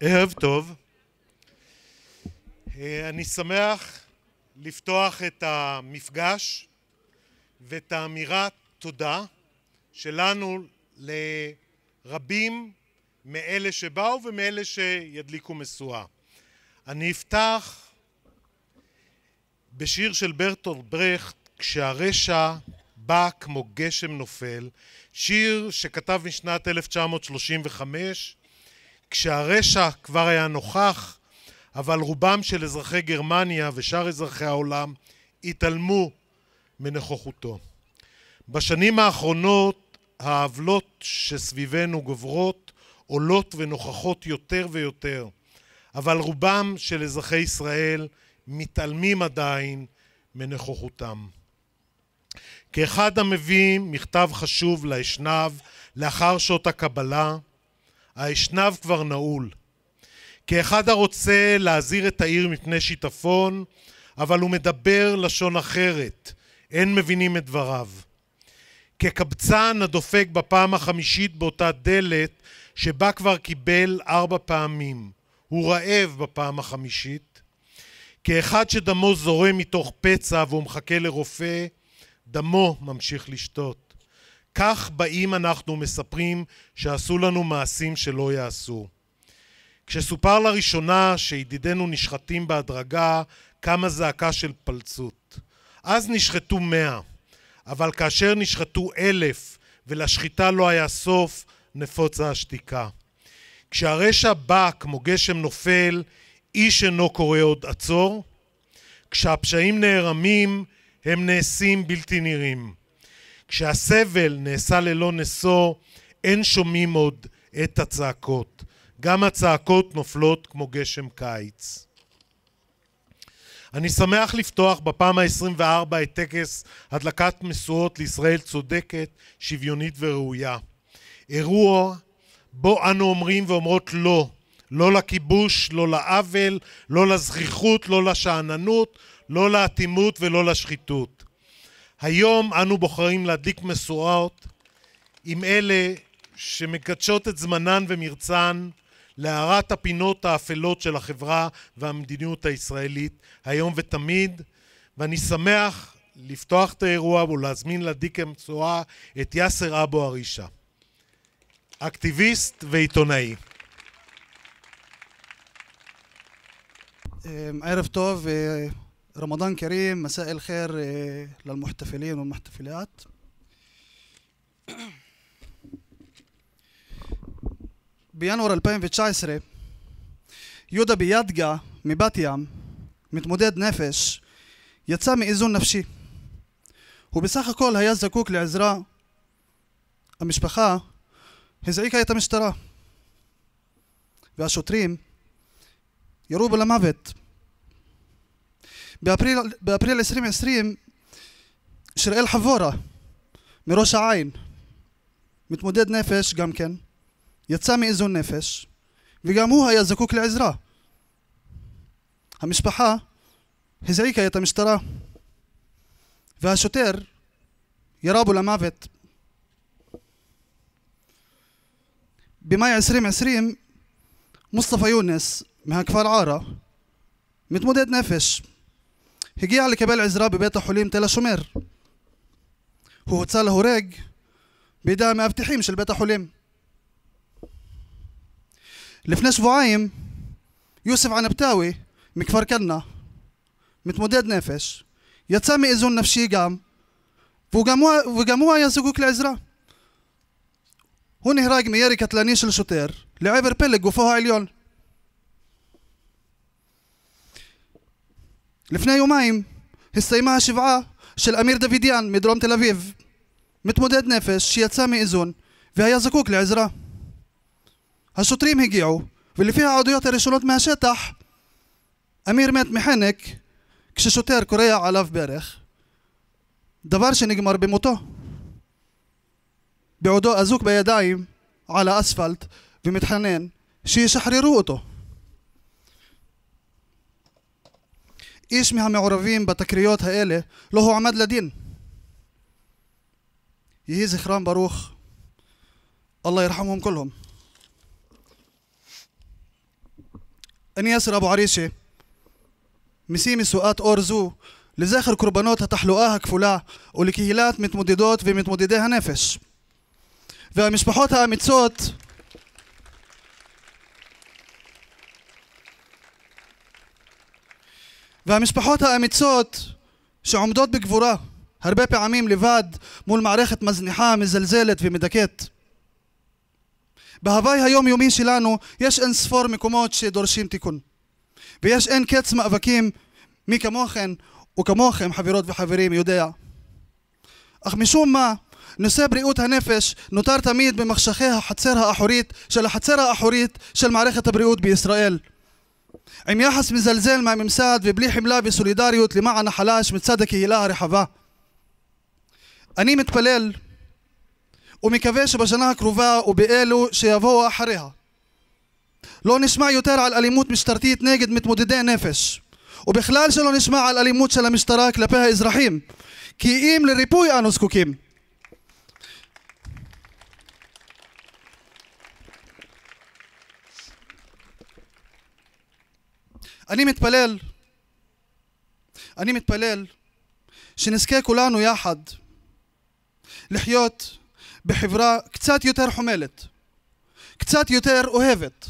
ערב טוב. אה, אני שמח לפתוח את המפגש ואת האמירת תודה שלנו לרבים מאלה שבאו ומאלה שידליקו משואה. אני אפתח בשיר של ברטולד ברכט, כשהרשע בא כמו גשם נופל, שיר שכתב משנת 1935, כשהרשע כבר היה נוכח, אבל רובם של אזרחי גרמניה ושאר אזרחי העולם התעלמו מנוכחותו. בשנים האחרונות העוולות שסביבנו גוברות, עולות ונוכחות יותר ויותר, אבל רובם של אזרחי ישראל מתעלמים עדיין מנוכחותם. כאחד המביא מכתב חשוב לאשנב לאחר שעות הקבלה, האשנב כבר נעול. כאחד הרוצה להזהיר את העיר מפני שיטפון, אבל הוא מדבר לשון אחרת, אין מבינים את דבריו. כקבצן הדופק בפעם החמישית באותה דלת שבה כבר קיבל ארבע פעמים, הוא רעב בפעם החמישית. כאחד שדמו זורם מתוך פצע והוא מחכה לרופא, דמו ממשיך לשתות. כך באים אנחנו ומספרים שעשו לנו מעשים שלא יעשו. כשסופר לראשונה שידידינו נשחטים בהדרגה, קמה זעקה של פלצות. אז נשחטו מאה, אבל כאשר נשחטו אלף ולשחיטה לא היה סוף, נפוצה השתיקה. כשהרשע בא כמו גשם נופל, איש אינו קורא עוד עצור. כשהפשעים נערמים, הם נעשים בלתי נראים. כשהסבל נעשה ללא נשוא, אין שומעים עוד את הצעקות. גם הצעקות נופלות כמו גשם קיץ. אני שמח לפתוח בפעם ה-24 את טקס הדלקת משואות לישראל צודקת, שוויונית וראויה. אירוע בו אנו אומרים ואומרות לא, לא לכיבוש, לא לעוול, לא לזכיחות, לא לשאננות, לא לאטימות ולא לשחיתות. היום אנו בוחרים להדליק משואות עם אלה שמקדשות את זמנן ומרצן להארת הפינות האפלות של החברה והמדיניות הישראלית היום ותמיד ואני שמח לפתוח את האירוע ולהזמין להדליק המשואה את יאסר אבו ארישה אקטיביסט ועיתונאי. אמ, ערב טוב אה, رمضان كريم مساء الخير للمحتفلين والمحتفلات בינואר 2019 יהודה בידגה מבת ים, מתמודד נפש, יצא מאיזון נפשי. הוא בסך הכל היה זקוק לעזרה. המשפחה הזעיקה את המשטרה והשוטרים ירו בו למוות. באפריל, באפריל 2020 שראל חבורה מראש העין מתמודד נפש גם כן יצא מאיזון נפש וגם הוא היה זקוק לעזרה המשפחה הזעיקה את המשטרה והשוטר ירה בו למוות במאי 2020 מוסטפא יונס מהכפר ערה מתמודד נפש הגיע לקבל עזרה בבית החולים תל השומר הוא הוצא להורג בידי המאבטחים של בית החולים לפני שבועיים יוסף ענבתאווי מכפר כנא מתמודד נפש יצא מאיזון נפשי גם וגם הוא, וגם הוא היה זקוק לעזרה הוא נהרג מירי קטלני של שוטר לעבר פלג גופו העליון לפני יומיים הסתיימה השבעה של אמיר דוידיאן מדרום תל אביב מתמודד נפש שיצא מאיזון והיה זקוק לעזרה. השוטרים הגיעו ולפי העדויות הראשונות מהשטח אמיר מת מחנק כששוטר קורע עליו ברך. דבר שנגמר במותו. בעודו אזוק בידיים על האספלט ומתחנן שישחררו אותו איש מהמעורבים בתקריות האלה לא הועמד לדין. יהי זכרם ברוך, אללה ירחמם כלהם. אני יאסר אבו ערישה, מסיע משואת אור זו לזכר קורבנות התחלואה הכפולה ולקהילת מתמודדות ומתמודדי הנפש. והמשפחות האמיצות והמשפחות האמיצות שעומדות בגבורה הרבה פעמים לבד מול מערכת מזניחה, מזלזלת ומדכאת. בהוואי היומיומי שלנו יש אין ספור מקומות שדורשים תיקון. ויש אין קץ מאבקים מי כמוכן וכמוכם חברות וחברים יודע. אך משום מה נושא בריאות הנפש נותר תמיד במחשכי החצר האחורית של החצר האחורית של מערכת הבריאות בישראל עם יחס מזלזל מהממסד ובלי חמלה וסולידריות למען החלש מצד הקהילה הרחבה. אני מתפלל ומקווה שבשנה הקרובה ובאלו שיבואו אחריה לא נשמע יותר על אלימות משטרתית נגד מתמודדי נפש ובכלל שלא נשמע על אלימות של המשטרה כלפי האזרחים כי אם לריפוי אנו זקוקים אני מתפלל, אני מתפלל שנזכה כולנו יחד לחיות בחברה קצת יותר חומלת, קצת יותר אוהבת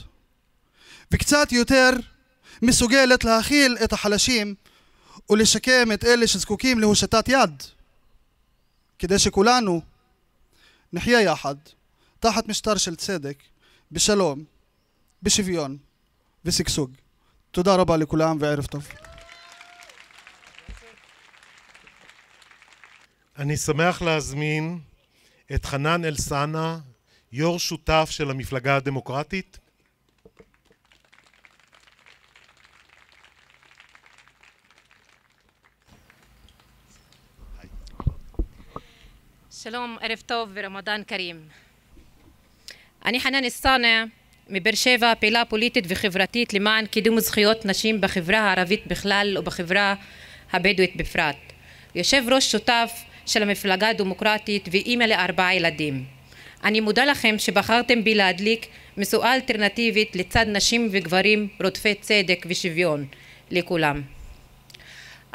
וקצת יותר מסוגלת להכיל את החלשים ולשקם את אלה שזקוקים להושטת יד כדי שכולנו נחיה יחד תחת משטר של צדק, בשלום, בשוויון ושגשוג. תודה רבה לכולם וערב טוב. אני שמח להזמין את חנן אלסאנע, יו"ר שותף של המפלגה הדמוקרטית. שלום, ערב טוב ורמדאן כרים. אני חנן אלסאנע מבאר שבע, פעילה פוליטית וחברתית למען קידום זכויות נשים בחברה הערבית בכלל ובחברה הבדואית בפרט. יושב ראש שותף של המפלגה הדמוקרטית ואימא לארבעה ילדים. אני מודה לכם שבחרתם בי להדליק משואה אלטרנטיבית לצד נשים וגברים רודפי צדק ושוויון לכולם.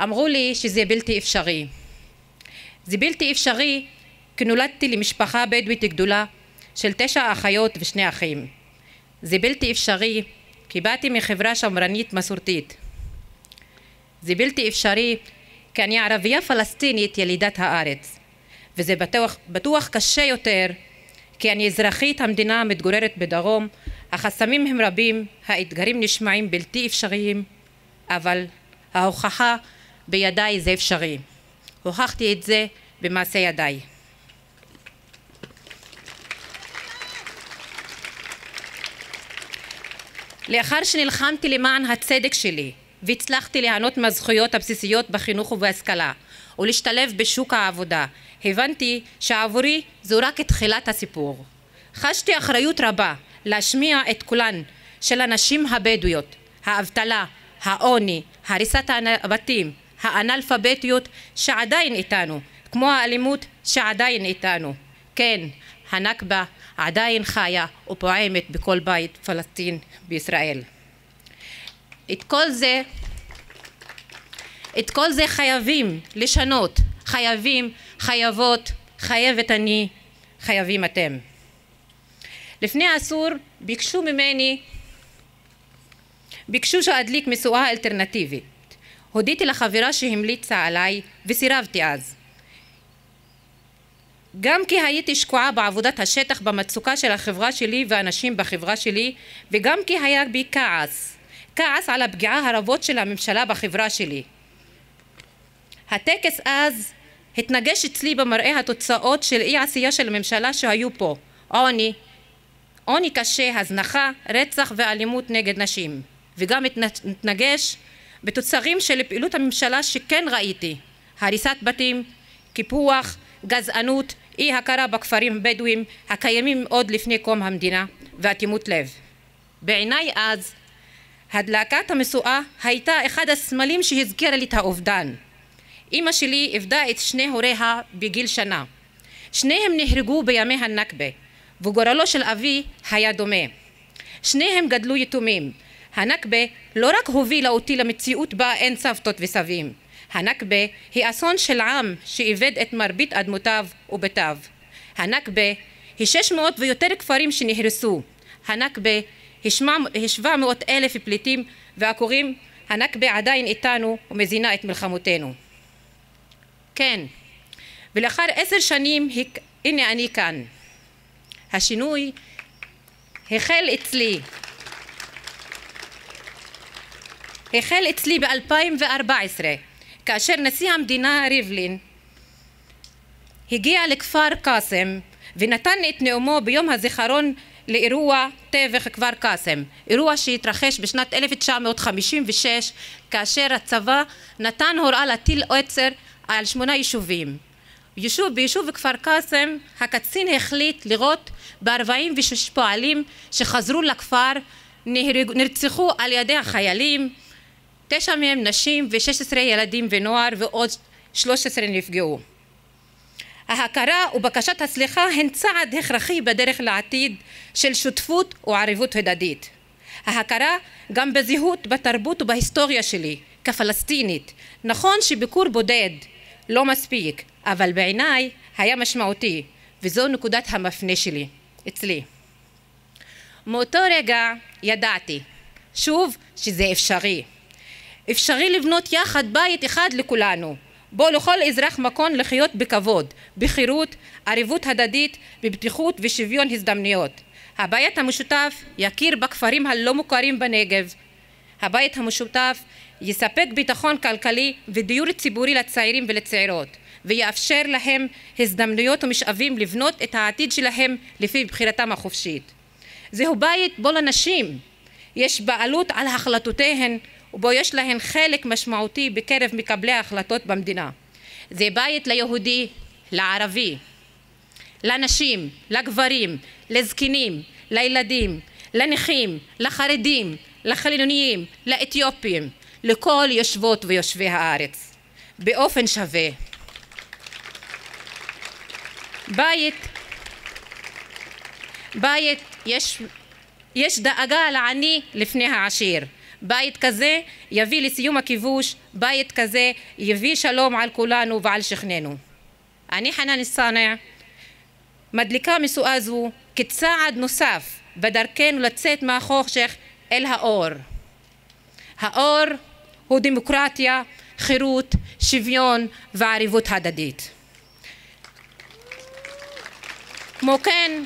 אמרו לי שזה בלתי אפשרי. זה בלתי אפשרי כי נולדתי למשפחה בדואית גדולה של תשע אחיות ושני אחים. זה בלתי אפשרי כי באתי מחברה שמרנית מסורתית. זה בלתי אפשרי כי אני ערבייה פלסטינית ילידת הארץ וזה בטוח, בטוח קשה יותר כי אני אזרחית המדינה המתגוררת בדרום החסמים הם רבים, האתגרים נשמעים בלתי אפשריים אבל ההוכחה בידיי זה אפשרי. הוכחתי את זה במעשה ידיי. לאחר שנלחמתי למען הצדק שלי והצלחתי ליהנות מהזכויות הבסיסיות בחינוך ובהשכלה ולהשתלב בשוק העבודה הבנתי שעבורי זו רק תחילת הסיפור. חשתי אחריות רבה להשמיע את קולן של הנשים הבדואיות האבטלה, העוני, הריסת הבתים, האנאלפביתיות שעדיין איתנו כמו האלימות שעדיין איתנו. כן, הנכבה עדיין חיה ופועמת בכל בית פלסטין בישראל. את כל זה את כל זה חייבים לשנות, חייבים, חייבות, חייבת אני, חייבים אתם. לפני עשור ביקשו ממני, ביקשו שאדליק משואה אלטרנטיבית. הודיתי לחברה שהמליצה עליי וסירבתי אז. גם כי הייתי שקועה בעבודת השטח במצוקה של החברה שלי ואנשים בחברה שלי וגם כי היה בי כעס. כעס על הפגיעה הרבות של הממשלה בחברה שלי. הטקס אז התנגש אצלי במראה התוצאות של אי עשייה של הממשלה שהיו פה. עוני, עוני קשה, הזנחה, רצח ואלימות נגד נשים. וגם התנגש בתוצרים של פעילות הממשלה שכן ראיתי. הריסת בתים, קיפוח, גזענות, אי הכרה בכפרים הבדואים הקיימים עוד לפני קום המדינה ואטימות לב. בעיניי אז הדלקת המשואה הייתה אחד הסמלים שהזכירה לי את האובדן. אמא שלי איבדה את שני הוריה בגיל שנה. שניהם נהרגו בימי הנכבה וגורלו של אבי היה דומה. שניהם גדלו יתומים הנכבה לא רק הובילה אותי למציאות בה אין סבתות וסבים, הנכבה היא אסון של עם שאיבד את מרבית אדמותיו וביתיו. הנכבה היא 600 ויותר כפרים שנהרסו. הנכבה היא 700 אלף פליטים ועקורים. הנכבה עדיין איתנו ומזינה את מלחמותינו. כן, ולאחר עשר שנים הנה אני כאן. השינוי החל אצלי החל אצלי ב-2014 כאשר נשיא המדינה ריבלין הגיע לכפר קאסם ונתן את נאומו ביום הזיכרון לאירוע טבח כפר קאסם, אירוע שהתרחש בשנת 1956 כאשר הצבא נתן הוראה להטיל עוצר על שמונה יישובים. יישוב, ביישוב כפר קאסם הקצין החליט לירות ב-46 פועלים שחזרו לכפר נרצחו על ידי החיילים תשע מהם נשים ו-16 ילדים ונוער ועוד 13 נפגעו. ההכרה ובקשת הסליחה הן צעד הכרחי בדרך לעתיד של שותפות וערבות הדדית. ההכרה גם בזהות, בתרבות ובהיסטוריה שלי כפלסטינית. נכון שביקור בודד לא מספיק, אבל בעיניי היה משמעותי, וזו נקודת המפנה שלי, אצלי. מאותו רגע ידעתי, שוב, שזה אפשרי. אפשרי לבנות יחד בית אחד לכולנו, בו לכל אזרח מקום לחיות בכבוד, בחירות, ערבות הדדית, בבטיחות ושוויון הזדמנויות. הבית המשותף יכיר בכפרים הלא מוכרים בנגב. הבית המשותף יספק ביטחון כלכלי ודיור ציבורי לצעירים ולצעירות, ויאפשר להם הזדמנויות ומשאבים לבנות את העתיד שלהם לפי בחירתם החופשית. זהו בית בו לנשים יש בעלות על החלטותיהן ובו יש להן חלק משמעותי בקרב מקבלי ההחלטות במדינה. זה בית ליהודי, לערבי, לנשים, לגברים, לזקנים, לילדים, לנכים, לחרדים, לחילוניים, לאתיופים, לכל יושבות ויושבי הארץ, באופן שווה. בית, בית יש, יש דאגה לעני לפני העשיר. בית כזה יביא לסיום הכיבוש, בית כזה יביא שלום על כולנו ועל שכננו. אני חנן סאנע מדליקה משואה זו כצעד נוסף בדרכנו לצאת מהחושך אל האור. האור הוא דמוקרטיה, חירות, שוויון ועריבות הדדית. כמו כן,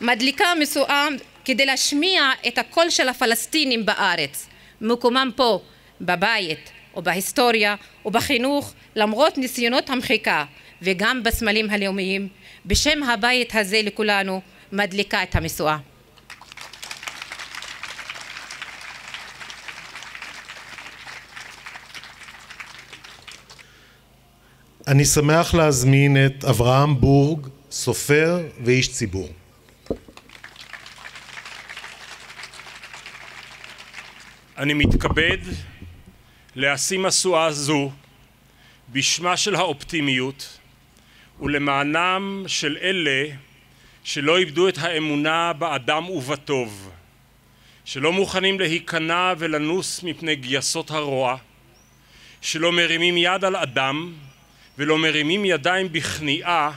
מדליקה משואה כדי להשמיע את הקול של הפלסטינים בארץ, מקומם פה, בבית, או בהיסטוריה, או בחינוך, למרות ניסיונות המחיקה, וגם בסמלים הלאומיים, בשם הבית הזה לכולנו, מדליקה את המשואה. אני שמח להזמין את אברהם בורג, סופר ואיש ציבור. אני מתכבד להשיא משואה זו בשמה של האופטימיות ולמענם של אלה שלא איבדו את האמונה באדם ובטוב, שלא מוכנים להיכנע ולנוס מפני גייסות הרוע, שלא מרימים יד על אדם ולא מרימים ידיים בכניעה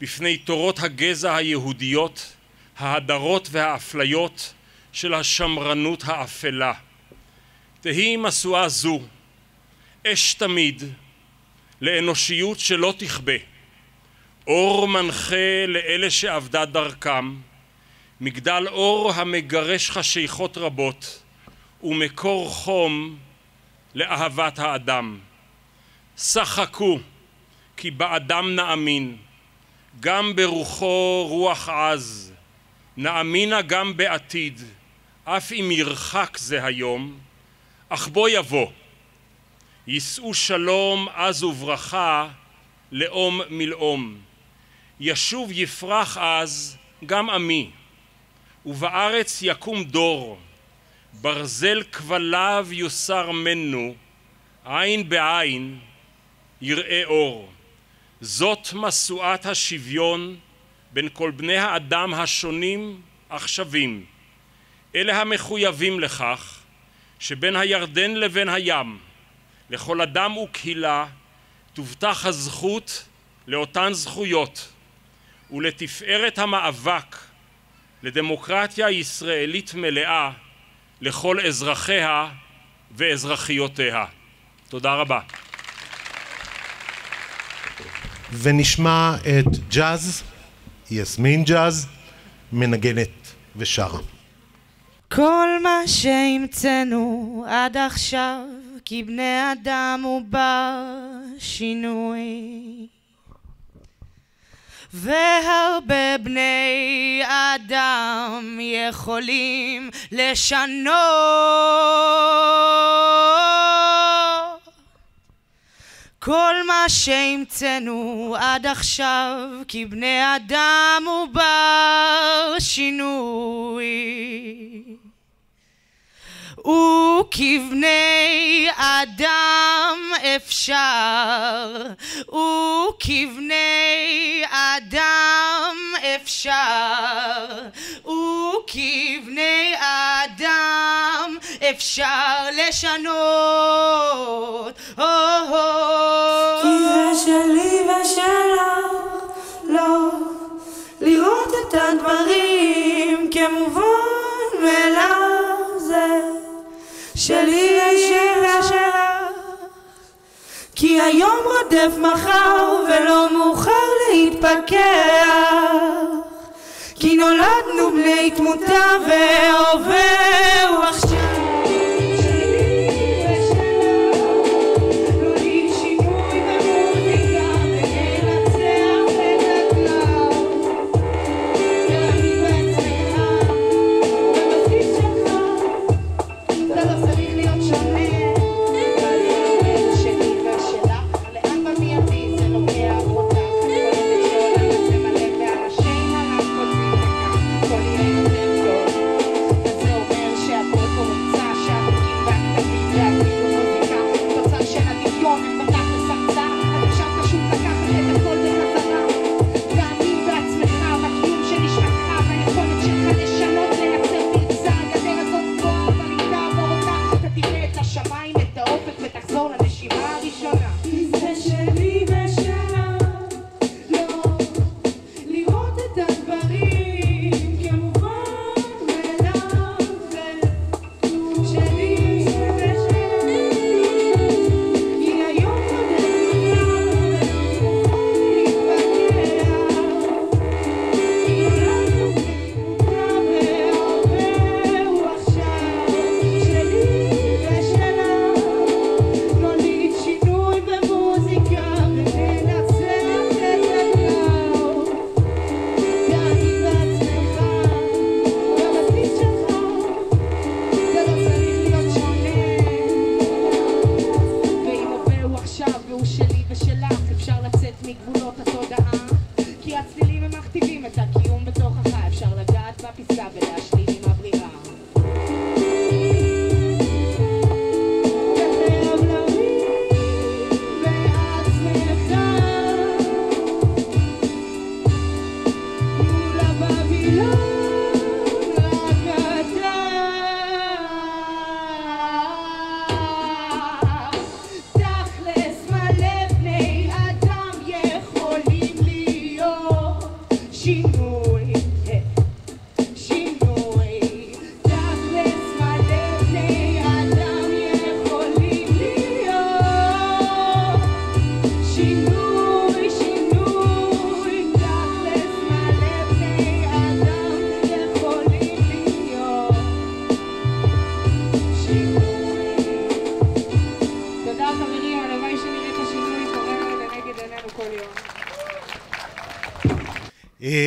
בפני תורות הגזע היהודיות, ההדרות והאפליות של השמרנות האפלה. תהי משואה זו אש תמיד לאנושיות שלא תכבה, אור מנחה לאלה שאבדה דרכם, מגדל אור המגרש חשיכות רבות ומקור חום לאהבת האדם. שחקו כי באדם נאמין, גם ברוחו רוח עז, נאמינה גם בעתיד, אף אם ירחק זה היום, אך בוא יבוא, יישאו שלום עז וברכה לאום מלאום, ישוב יפרח אז גם עמי, ובארץ יקום דור, ברזל כבליו יוסר מנו, עין בעין יראה אור. זאת משואת השוויון בין כל בני האדם השונים אך שווים. אלה המחויבים לכך שבין הירדן לבין הים לכל אדם וקהילה תובטח הזכות לאותן זכויות ולתפארת המאבק לדמוקרטיה ישראלית מלאה לכל אזרחיה ואזרחיותיה. תודה רבה. ונשמע את ג'אז, יסמין ג'אז, מנגנת ושרה. כל מה שהמצאנו עד עכשיו, כי בני אדם הוא בר שינוי. והרבה בני אדם יכולים לשנות כל מה שהמצאנו עד עכשיו כי בני אדם הוא בר שינוי וכבני אדם אפשר, וכבני אדם אפשר, וכבני אדם אפשר לשנות. כי זה שלי ושלך, לא, לראות את הדברים כמובן מאליו זה שלי ושלך. כי היום רודף מחר ולא מאוחר להתפכח כי נולדנו בני תמותה הוא עכשיו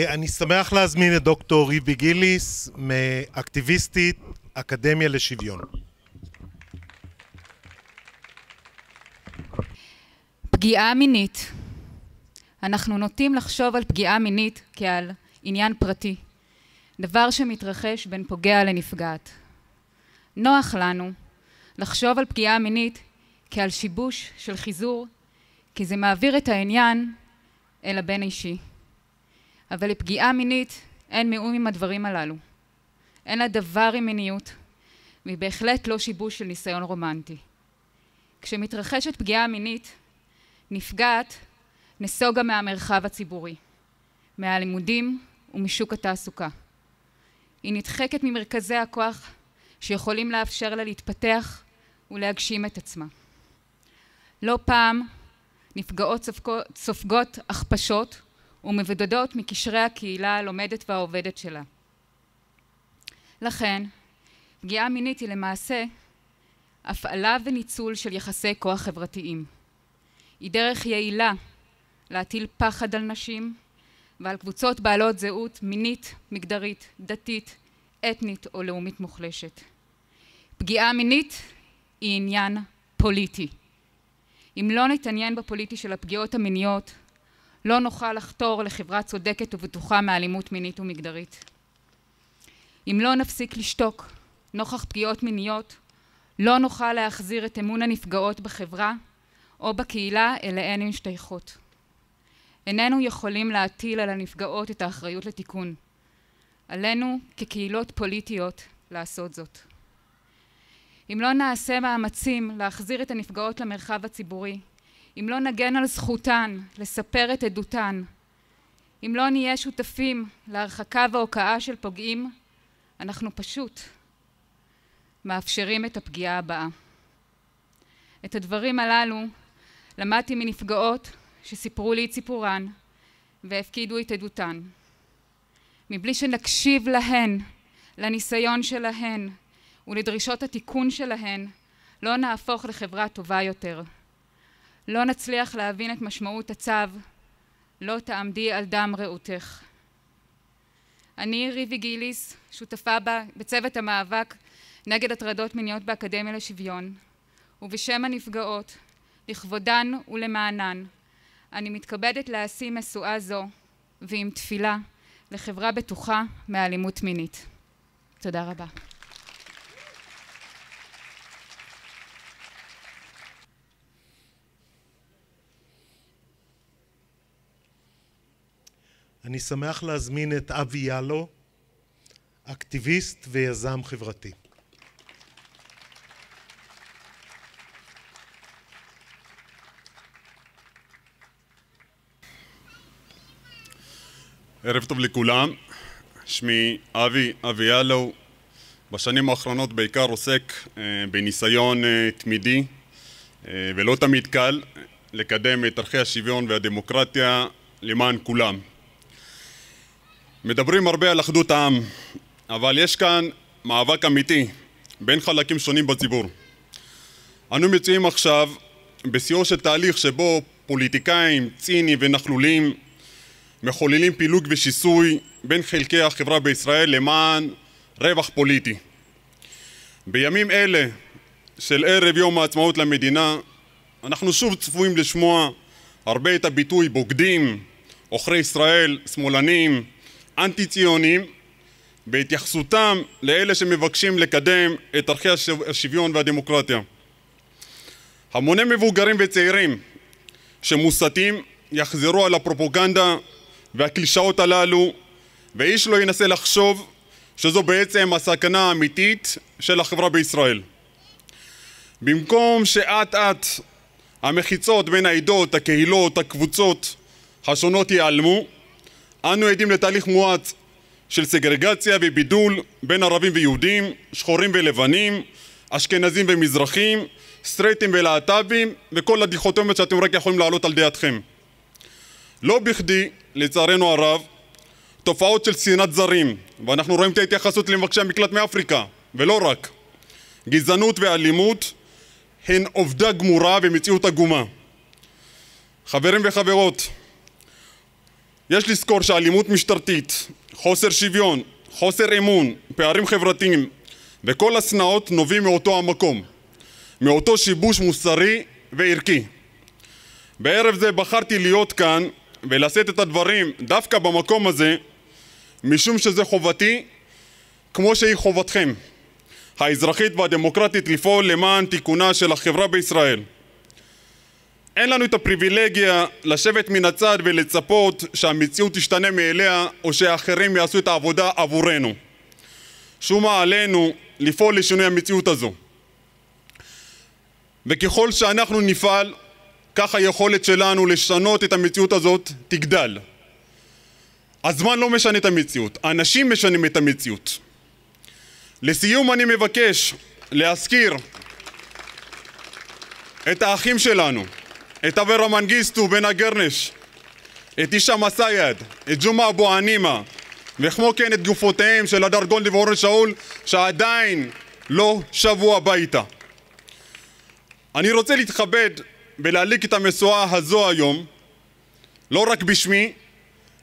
אני שמח להזמין את דוקטור ריבי גיליס, מאקטיביסטית אקדמיה לשוויון. פגיעה מינית. אנחנו נוטים לחשוב על פגיעה מינית כעל עניין פרטי, דבר שמתרחש בין פוגע לנפגעת. נוח לנו לחשוב על פגיעה מינית כעל שיבוש של חיזור, כי זה מעביר את העניין אל הבין אישי. אבל לפגיעה מינית אין מאום עם הדברים הללו. אין לה דבר עם מיניות, והיא בהחלט לא שיבוש של ניסיון רומנטי. כשמתרחשת פגיעה מינית, נפגעת נסוגה מהמרחב הציבורי, מהלימודים ומשוק התעסוקה. היא נדחקת ממרכזי הכוח שיכולים לאפשר לה להתפתח ולהגשים את עצמה. לא פעם נפגעות סופגות הכפשות ומבודדות מקשרי הקהילה הלומדת והעובדת שלה. לכן, פגיעה מינית היא למעשה הפעלה וניצול של יחסי כוח חברתיים. היא דרך יעילה להטיל פחד על נשים ועל קבוצות בעלות זהות מינית, מגדרית, דתית, אתנית או לאומית מוחלשת. פגיעה מינית היא עניין פוליטי. אם לא נתעניין בפוליטי של הפגיעות המיניות, לא נוכל לחתור לחברה צודקת ובטוחה מאלימות מינית ומגדרית. אם לא נפסיק לשתוק נוכח פגיעות מיניות, לא נוכל להחזיר את אמון הנפגעות בחברה או בקהילה אליהן הן משתייכות. איננו יכולים להטיל על הנפגעות את האחריות לתיקון. עלינו כקהילות פוליטיות לעשות זאת. אם לא נעשה מאמצים להחזיר את הנפגעות למרחב הציבורי, אם לא נגן על זכותן לספר את עדותן, אם לא נהיה שותפים להרחקה והוקעה של פוגעים, אנחנו פשוט מאפשרים את הפגיעה הבאה. את הדברים הללו למדתי מנפגעות שסיפרו לי את סיפורן והפקידו את עדותן. מבלי שנקשיב להן, לניסיון שלהן ולדרישות התיקון שלהן, לא נהפוך לחברה טובה יותר. לא נצליח להבין את משמעות הצו, לא תעמדי על דם רעותך. אני ריבי גיליס, שותפה בה בצוות המאבק נגד הטרדות מיניות באקדמיה לשוויון, ובשם הנפגעות, לכבודן ולמענן, אני מתכבדת להשיא משואה זו, ועם תפילה, לחברה בטוחה מאלימות מינית. תודה רבה. אני שמח להזמין את אבי יאלו, אקטיביסט ויזם חברתי. ערב טוב לכולם, שמי אבי אביאלו, בשנים האחרונות בעיקר עוסק אה, בניסיון אה, תמידי אה, ולא תמיד קל לקדם את ערכי השוויון והדמוקרטיה למען כולם. מדברים הרבה על אחדות העם, אבל יש כאן מאבק אמיתי בין חלקים שונים בציבור. אנו מצויים עכשיו בשיאו של תהליך שבו פוליטיקאים ציניים ונכלוליים מחוללים פילוג ושיסוי בין חלקי החברה בישראל למען רווח פוליטי. בימים אלה של ערב יום העצמאות למדינה אנחנו שוב צפויים לשמוע הרבה את הביטוי בוגדים, עוכרי ישראל, שמאלנים, אנטי ציונים בהתייחסותם לאלה שמבקשים לקדם את ערכי השוויון והדמוקרטיה. המוני מבוגרים וצעירים שמוסתים יחזרו על הפרופוגנדה והקלישאות הללו ואיש לא ינסה לחשוב שזו בעצם הסכנה האמיתית של החברה בישראל. במקום שאט אט המחיצות בין העדות, הקהילות, הקבוצות השונות ייעלמו, אנו עדים לתהליך מואץ של סגרגציה ובידול בין ערבים ויהודים, שחורים ולבנים, אשכנזים ומזרחים, סטרייטים ולהט"בים וכל הדיכוטומיות שאתם רק יכולים להעלות על דעתכם. לא בכדי, לצערנו הרב, תופעות של שנאת זרים, ואנחנו רואים את ההתייחסות למבקשי המקלט מאפריקה, ולא רק, גזענות ואלימות הן עובדה גמורה ומציאות עגומה. חברים וחברות, יש לזכור שאלימות משטרתית, חוסר שוויון, חוסר אמון, פערים חברתיים וכל השנאות נובעים מאותו המקום, מאותו שיבוש מוסרי וערכי. בערב זה בחרתי להיות כאן ולשאת את הדברים דווקא במקום הזה משום שזה חובתי כמו שהיא חובתכם האזרחית והדמוקרטית לפעול למען תיקונה של החברה בישראל. אין לנו את הפריבילגיה לשבת מן הצד ולצפות שהמציאות תשתנה מאליה או שאחרים יעשו את העבודה עבורנו. שומה עלינו לפעול לשינוי המציאות הזו. וככל שאנחנו נפעל, כך היכולת שלנו לשנות את המציאות הזאת תגדל. הזמן לא משנה את המציאות, האנשים משנים את המציאות. לסיום אני מבקש להזכיר את האחים שלנו, את אברה מנגיסטו בן הגרנש, את אישה מסייד, את ג'ומעה אבו ענימה, וכמו כן את גופותיהם של הדר גולדי ואורן שאול שעדיין לא שבו הביתה. אני רוצה להתכבד ולהליק את המשואה הזו היום, לא רק בשמי,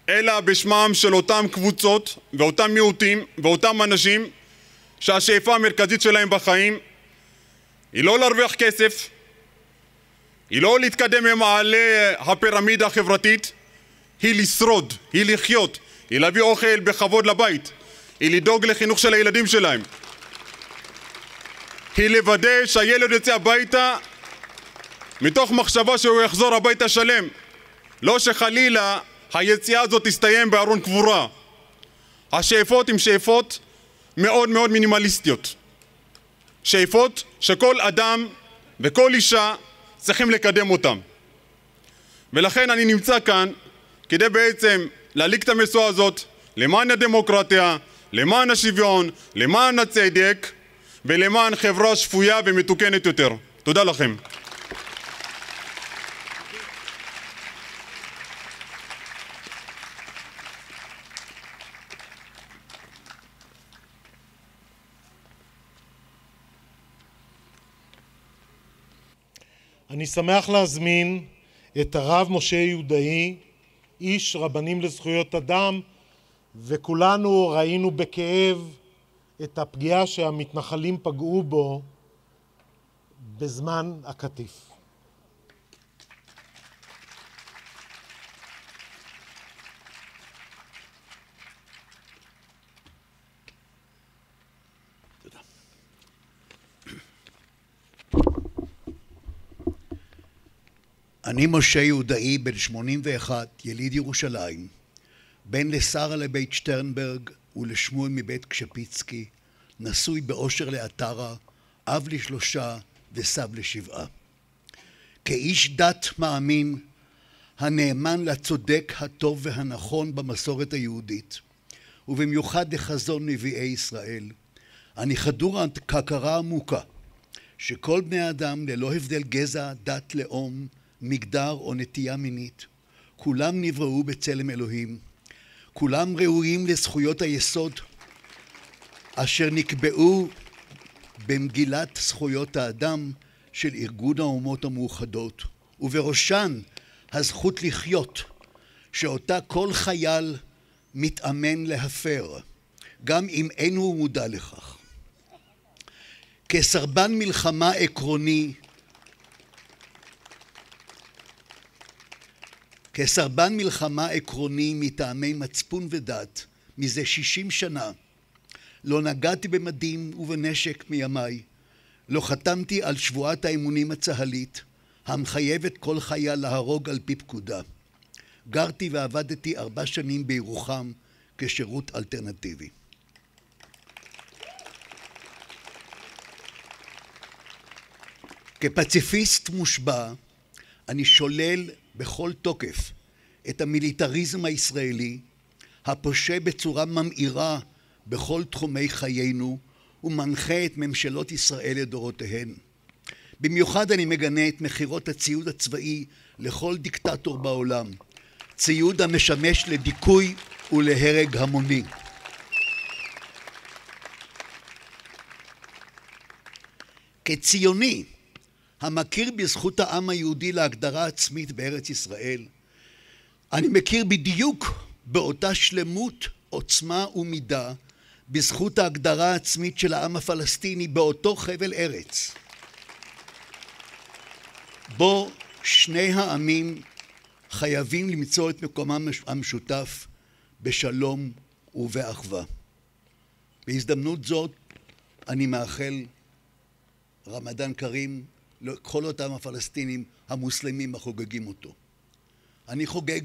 אלא בשמם של אותם קבוצות ואותם מיעוטים ואותם אנשים שהשאיפה המרכזית שלהם בחיים היא לא להרוויח כסף, היא לא להתקדם ממעלה הפירמידה החברתית, היא לשרוד, היא לחיות, היא להביא אוכל בכבוד לבית, היא לדאוג לחינוך של הילדים שלהם, היא לוודא שהילד יוצא הביתה מתוך מחשבה שהוא יחזור הביתה שלם, לא שחלילה היציאה הזאת תסתיים בארון קבורה. השאיפות הן שאיפות מאוד מאוד מינימליסטיות. שאיפות שכל אדם וכל אישה צריכים לקדם אותן. ולכן אני נמצא כאן כדי בעצם להליק את המשואה הזאת למען הדמוקרטיה, למען השוויון, למען הצדק ולמען חברה שפויה ומתוקנת יותר. תודה לכם. אני שמח להזמין את הרב משה יהודאי, איש רבנים לזכויות אדם, וכולנו ראינו בכאב את הפגיעה שהמתנחלים פגעו בו בזמן הקטיף. אני משה יהודאי, בן 81, יליד ירושלים, בן לשרה לבית שטרנברג ולשמואל מבית קשפיצקי, נשוי באושר לעטרה, אב לשלושה וסב לשבעה. כאיש דת מאמין, הנאמן לצודק, הטוב והנכון במסורת היהודית, ובמיוחד לחזון נביאי ישראל, אני חדור הכרה עמוקה שכל בני האדם, ללא הבדל גזע, דת, לאום, מגדר או נטייה מינית, כולם נבראו בצלם אלוהים, כולם ראויים לזכויות היסוד אשר נקבעו במגילת זכויות האדם של ארגון האומות המאוחדות, ובראשן הזכות לחיות, שאותה כל חייל מתאמן להפר, גם אם אין הוא מודע לכך. כסרבן מלחמה עקרוני כסרבן מלחמה עקרוני מטעמי מצפון ודת מזה שישים שנה לא נגעתי במדים ובנשק מימיי, לא חתמתי על שבועת האמונים הצה"לית המחייבת כל חייל להרוג על פי פקודה. גרתי ועבדתי ארבע שנים בירוחם כשירות אלטרנטיבי. כפציפיסט מושבע אני שולל בכל תוקף את המיליטריזם הישראלי הפושה בצורה ממאירה בכל תחומי חיינו ומנחה את ממשלות ישראל לדורותיהן. במיוחד אני מגנה את מכירות הציוד הצבאי לכל דיקטטור בעולם, ציוד המשמש לדיכוי ולהרג המוני. כציוני המכיר בזכות העם היהודי להגדרה עצמית בארץ ישראל, אני מכיר בדיוק באותה שלמות, עוצמה ומידה בזכות ההגדרה העצמית של העם הפלסטיני באותו חבל ארץ, בו שני העמים חייבים למצוא את מקומם המשותף בשלום ובאחווה. בהזדמנות זאת אני מאחל רמדאן כרים לכל אותם הפלסטינים המוסלמים החוגגים אותו. אני חוגג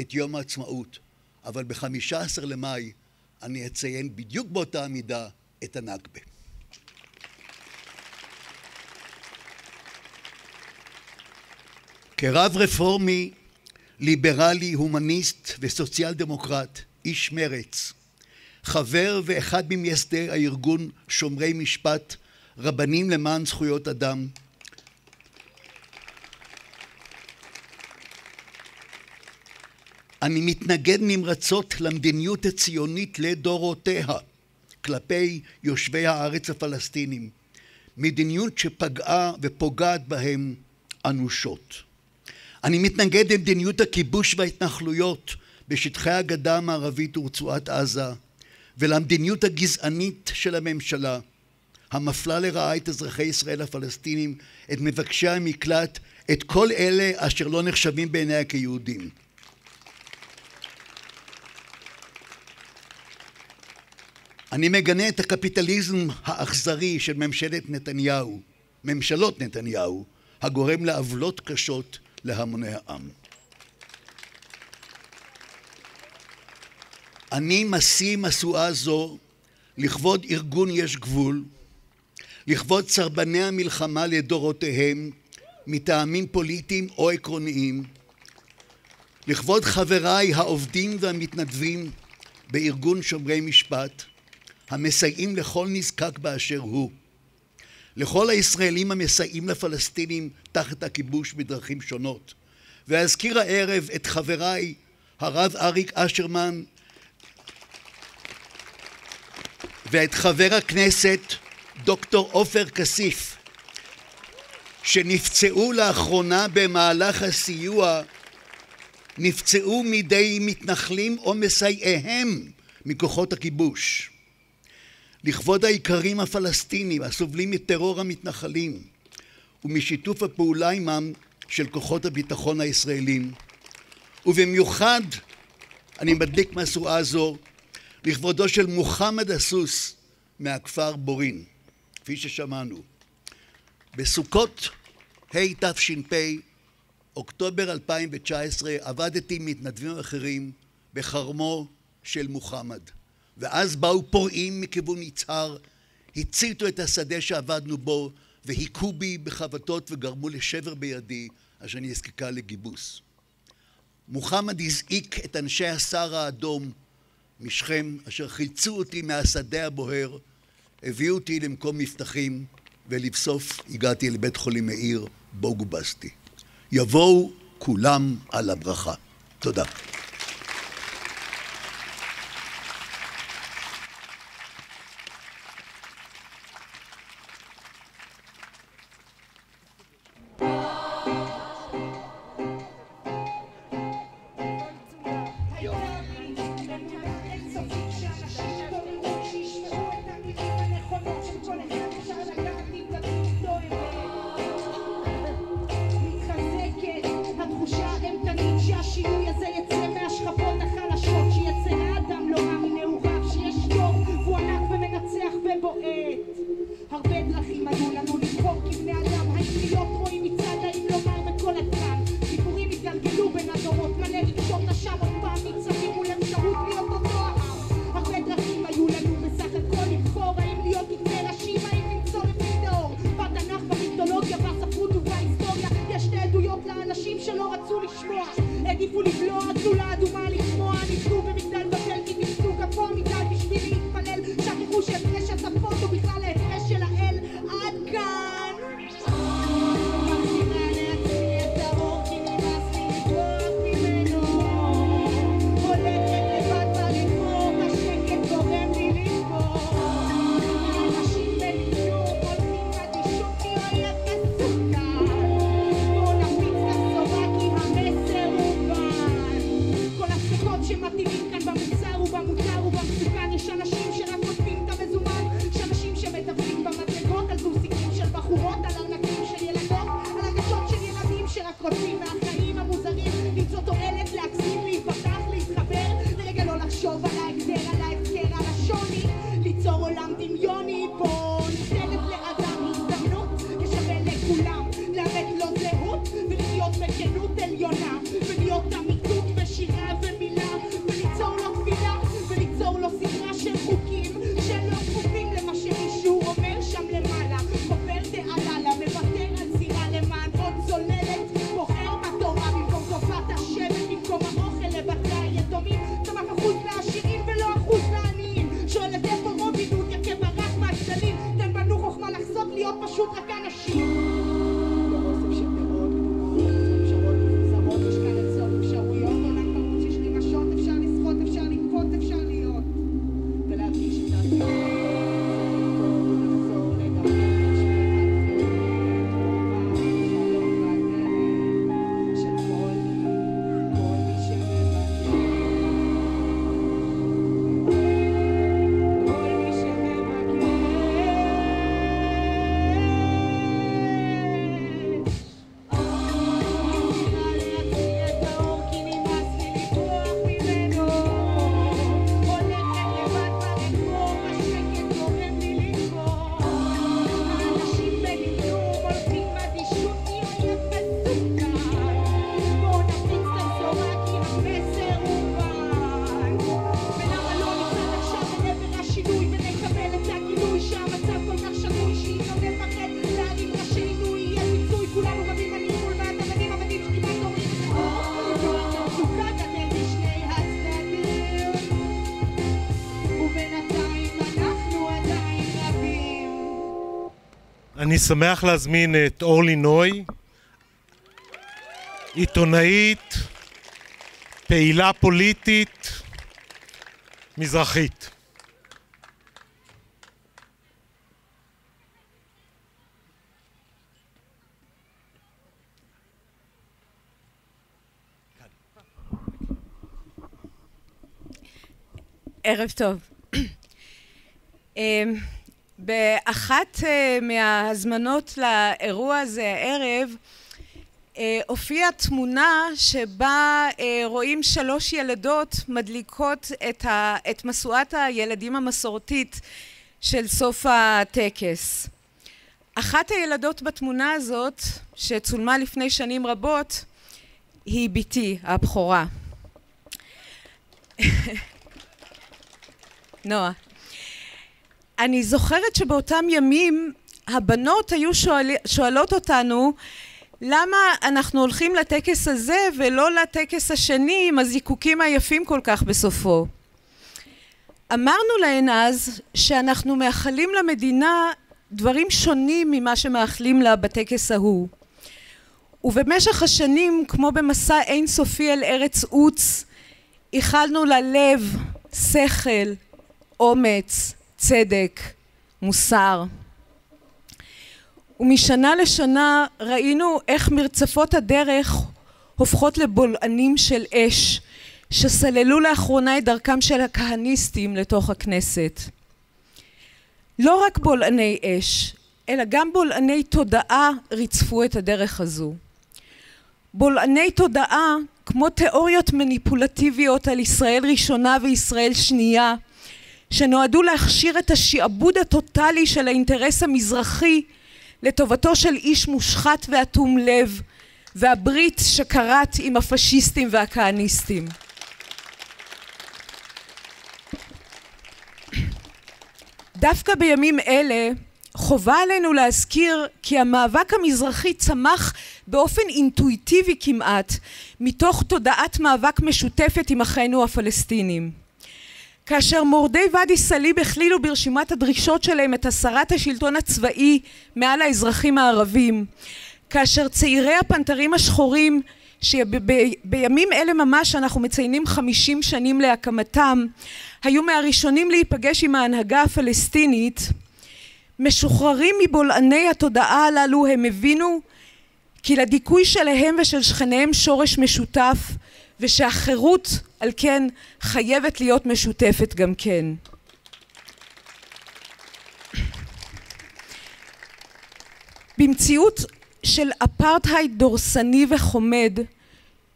את יום העצמאות, אבל ב-15 למאי אני אציין בדיוק באותה מידה את הנכבה. כרב רפורמי, ליברלי, הומניסט וסוציאל דמוקרט, איש מרץ, חבר ואחד ממייסדי הארגון שומרי משפט, רבנים למען זכויות אדם, אני מתנגד נמרצות למדיניות הציונית לדורותיה כלפי יושבי הארץ הפלסטינים, מדיניות שפגעה ופוגעת בהם אנושות. אני מתנגד למדיניות הכיבוש וההתנחלויות בשטחי הגדה המערבית ורצועת עזה ולמדיניות הגזענית של הממשלה המפלה לרעה את אזרחי ישראל הפלסטינים, את מבקשי המקלט, את כל אלה אשר לא נחשבים בעיניה כיהודים. אני מגנה את הקפיטליזם האכזרי של ממשלת נתניהו, ממשלות נתניהו, הגורם לעוולות קשות להמוני העם. אני משיא משואה זו לכבוד ארגון יש גבול, לכבוד סרבני המלחמה לדורותיהם מטעמים פוליטיים או עקרוניים, לכבוד חבריי העובדים והמתנדבים בארגון שומרי משפט, המסייעים לכל נזקק באשר הוא, לכל הישראלים המסייעים לפלסטינים תחת הכיבוש בדרכים שונות. ואזכיר הערב את חבריי הרב אריק אשרמן ואת חבר הכנסת דוקטור עופר כסיף שנפצעו לאחרונה במהלך הסיוע נפצעו מידי מתנחלים או מסייעיהם מכוחות הכיבוש. לכבוד האיכרים הפלסטינים הסובלים מטרור המתנחלים ומשיתוף הפעולה עמם של כוחות הביטחון הישראלים. ובמיוחד אני מדליק משואה זו לכבודו של מוחמד הסוס מהכפר בורין כפי ששמענו בסוכות התש"פ אוקטובר 2019 עבדתי עם מתנדבים אחרים בחרמו של מוחמד ואז באו פורעים מכיוון יצהר, הציתו את השדה שעבדנו בו והיכו בי בחבטות וגרמו לשבר בידי אשר נזקקה לגיבוס. מוחמד הזעיק את אנשי הסהר האדום משכם אשר חילצו אותי מהשדה הבוהר, הביאו אותי למקום מבטחים ולבסוף הגעתי לבית חולים מאיר בו גובסתי. יבואו כולם על הברכה. תודה. אני שמח להזמין את אורלי נוי, עיתונאית, פעילה פוליטית, מזרחית. ערב טוב. באחת אה, מההזמנות לאירוע הזה הערב אה, הופיעה תמונה שבה אה, רואים שלוש ילדות מדליקות את, ה, את משואת הילדים המסורתית של סוף הטקס. אחת הילדות בתמונה הזאת, שצולמה לפני שנים רבות, היא בתי הבכורה. נועה. אני זוכרת שבאותם ימים הבנות היו שואל, שואלות אותנו למה אנחנו הולכים לטקס הזה ולא לטקס השני עם הזיקוקים היפים כל כך בסופו. אמרנו להן אז שאנחנו מאחלים למדינה דברים שונים ממה שמאחלים לה בטקס ההוא. ובמשך השנים, כמו במסע אינסופי אל ארץ עוץ, איחלנו לה לב, שכל, אומץ, צדק, מוסר. ומשנה לשנה ראינו איך מרצפות הדרך הופכות לבולענים של אש שסללו לאחרונה את דרכם של הכהניסטים לתוך הכנסת. לא רק בולעני אש, אלא גם בולעני תודעה ריצפו את הדרך הזו. בולעני תודעה כמו תיאוריות מניפולטיביות על ישראל ראשונה וישראל שנייה שנועדו להכשיר את השעבוד הטוטלי של האינטרס המזרחי לטובתו של איש מושחת ואטום לב והברית שכרת עם הפשיסטים והכהניסטים. דווקא בימים אלה חובה עלינו להזכיר כי המאבק המזרחי צמח באופן אינטואיטיבי כמעט מתוך תודעת מאבק משותפת עם אחינו הפלסטינים. כאשר מורדי ואדי סאליב הכלילו ברשימת הדרישות שלהם את הסרת השלטון הצבאי מעל האזרחים הערבים, כאשר צעירי הפנתרים השחורים שבימים אלה ממש אנחנו מציינים חמישים שנים להקמתם היו מהראשונים להיפגש עם ההנהגה הפלסטינית משוחררים מבולעני התודעה הללו הם הבינו כי לדיכוי שלהם ושל שכניהם שורש משותף ושהחירות על כן חייבת להיות משותפת גם כן. במציאות של אפרטהייד דורסני וחומד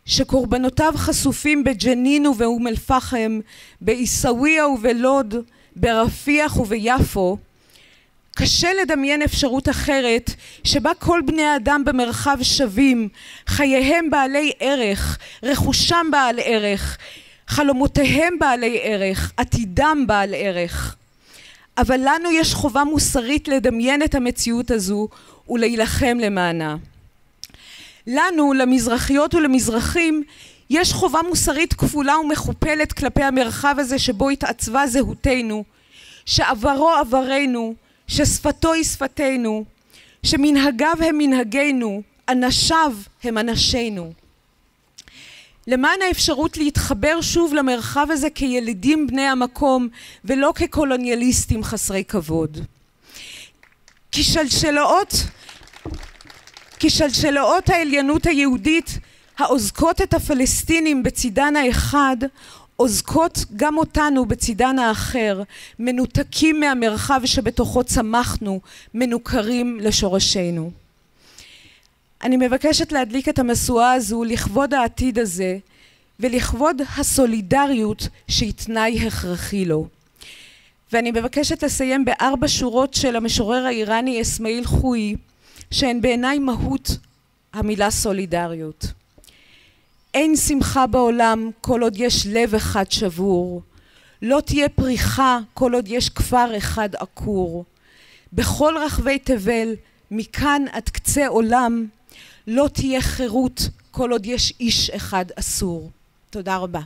שקורבנותיו חשופים בג'נין ובאום אל פחם, בעיסאוויה ובלוד, ברפיח וביפו, קשה לדמיין אפשרות אחרת שבה כל בני האדם במרחב שווים, חייהם בעלי ערך, רכושם בעל ערך, חלומותיהם בעלי ערך, עתידם בעל ערך. אבל לנו יש חובה מוסרית לדמיין את המציאות הזו ולהילחם למענה. לנו, למזרחיות ולמזרחים, יש חובה מוסרית כפולה ומכופלת כלפי המרחב הזה שבו התעצבה זהותנו, שעברו עברנו, ששפתו היא שפתנו, שמנהגיו הם מנהגינו, אנשיו הם אנשינו. למען האפשרות להתחבר שוב למרחב הזה כילידים בני המקום ולא כקולוניאליסטים חסרי כבוד. כי שלשלאות, כי העליינות היהודית האוזקות את הפלסטינים בצידן האחד אוזקות גם אותנו בצידן האחר, מנותקים מהמרחב שבתוכו צמחנו, מנוכרים לשורשינו. אני מבקשת להדליק את המשואה הזו לכבוד העתיד הזה ולכבוד הסולידריות שהיא תנאי הכרחי לו. ואני מבקשת לסיים בארבע שורות של המשורר האיראני אסמאעיל חוי שהן בעיניי מהות המילה סולידריות. אין שמחה בעולם כל עוד יש לב אחד שבור. לא תהיה פריחה כל עוד יש כפר אחד עקור. בכל רחבי תבל, מכאן עד קצה עולם, לא תהיה חירות כל עוד יש איש אחד אסור. תודה רבה.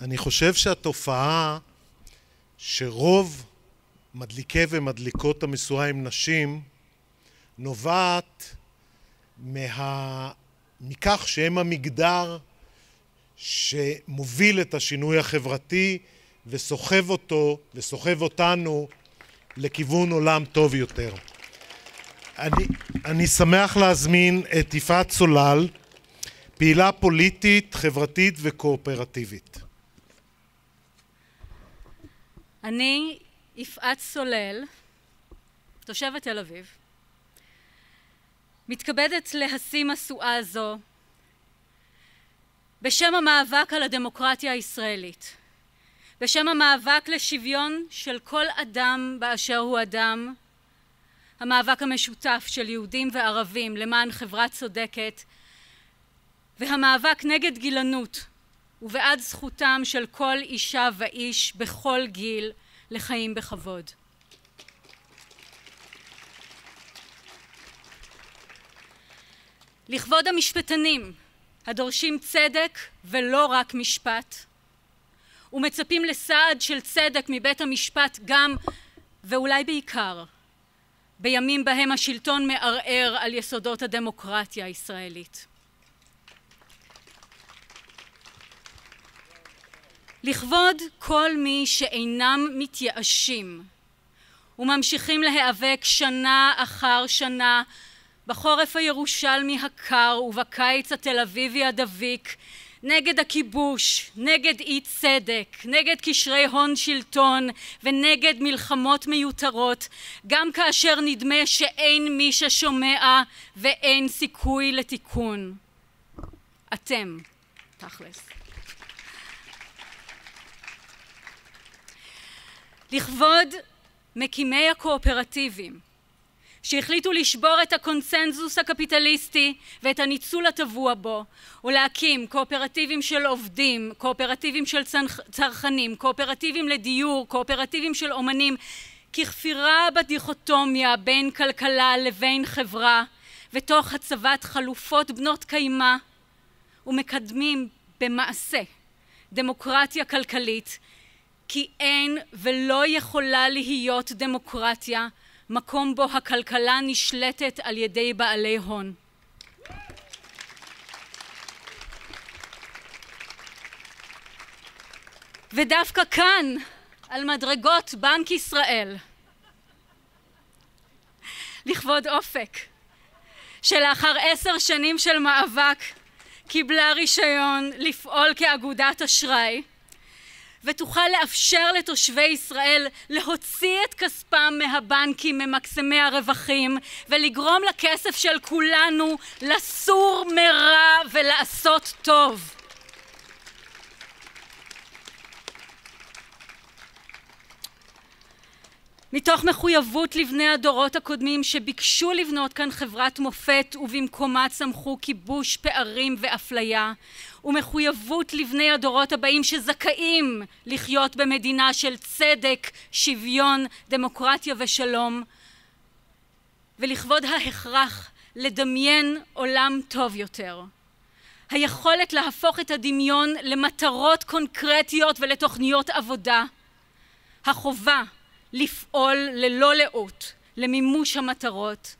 אני חושב שהתופעה שרוב מדליקי ומדליקות המשואה עם נשים נובעת מה... מכך שהם המגדר שמוביל את השינוי החברתי וסוחב אותו וסוחב אותנו לכיוון עולם טוב יותר. אני, אני שמח להזמין את יפעת סולל, פעילה פוליטית, חברתית וקואופרטיבית. אני יפעת סולל, תושבת תל אביב, מתכבדת להשיא משואה זו בשם המאבק על הדמוקרטיה הישראלית, בשם המאבק לשוויון של כל אדם באשר הוא אדם, המאבק המשותף של יהודים וערבים למען חברה צודקת והמאבק נגד גילנות ובעד זכותם של כל אישה ואיש בכל גיל לחיים בכבוד. לכבוד המשפטנים הדורשים צדק ולא רק משפט ומצפים לסעד של צדק מבית המשפט גם ואולי בעיקר בימים בהם השלטון מערער על יסודות הדמוקרטיה הישראלית. לכבוד כל מי שאינם מתייאשים וממשיכים להיאבק שנה אחר שנה בחורף הירושלמי הקר ובקיץ התל אביבי הדביק נגד הכיבוש, נגד אי צדק, נגד קשרי הון שלטון ונגד מלחמות מיותרות גם כאשר נדמה שאין מי ששומע ואין סיכוי לתיקון. אתם, תכלס. לכבוד מקימי הקואופרטיבים שהחליטו לשבור את הקונצנזוס הקפיטליסטי ואת הניצול הטבוע בו ולהקים קואופרטיבים של עובדים, קואופרטיבים של צרכנים, קואופרטיבים לדיור, קואופרטיבים של אומנים ככפירה בדיכוטומיה בין כלכלה לבין חברה ותוך הצבת חלופות בנות קיימא ומקדמים במעשה דמוקרטיה כלכלית כי אין ולא יכולה להיות דמוקרטיה מקום בו הכלכלה נשלטת על ידי בעלי הון. ודווקא כאן, על מדרגות בנק ישראל, לכבוד אופק, שלאחר עשר שנים של מאבק קיבלה רישיון לפעול כאגודת אשראי ותוכל לאפשר לתושבי ישראל להוציא את כספם מהבנקים ממקסמי הרווחים ולגרום לכסף של כולנו לסור מרע ולעשות טוב. מתוך מחויבות לבני הדורות הקודמים שביקשו לבנות כאן חברת מופת ובמקומה צמחו כיבוש פערים ואפליה ומחויבות לבני הדורות הבאים שזכאים לחיות במדינה של צדק, שוויון, דמוקרטיה ושלום ולכבוד ההכרח לדמיין עולם טוב יותר. היכולת להפוך את הדמיון למטרות קונקרטיות ולתוכניות עבודה. החובה לפעול ללא לאות למימוש המטרות.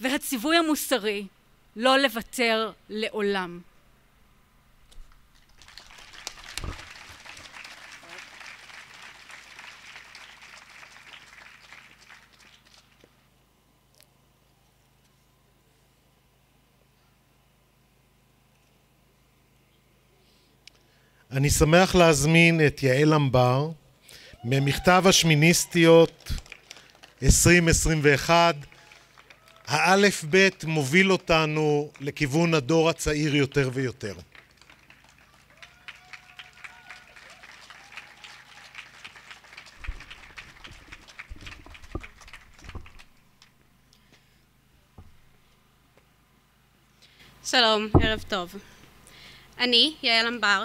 והציווי המוסרי לא לוותר לעולם. אני שמח להזמין את יעל אמבר ממכתב השמיניסטיות 2021 האלף בית מוביל אותנו לכיוון הדור הצעיר יותר ויותר. שלום, ערב טוב. אני, יעל אמבר,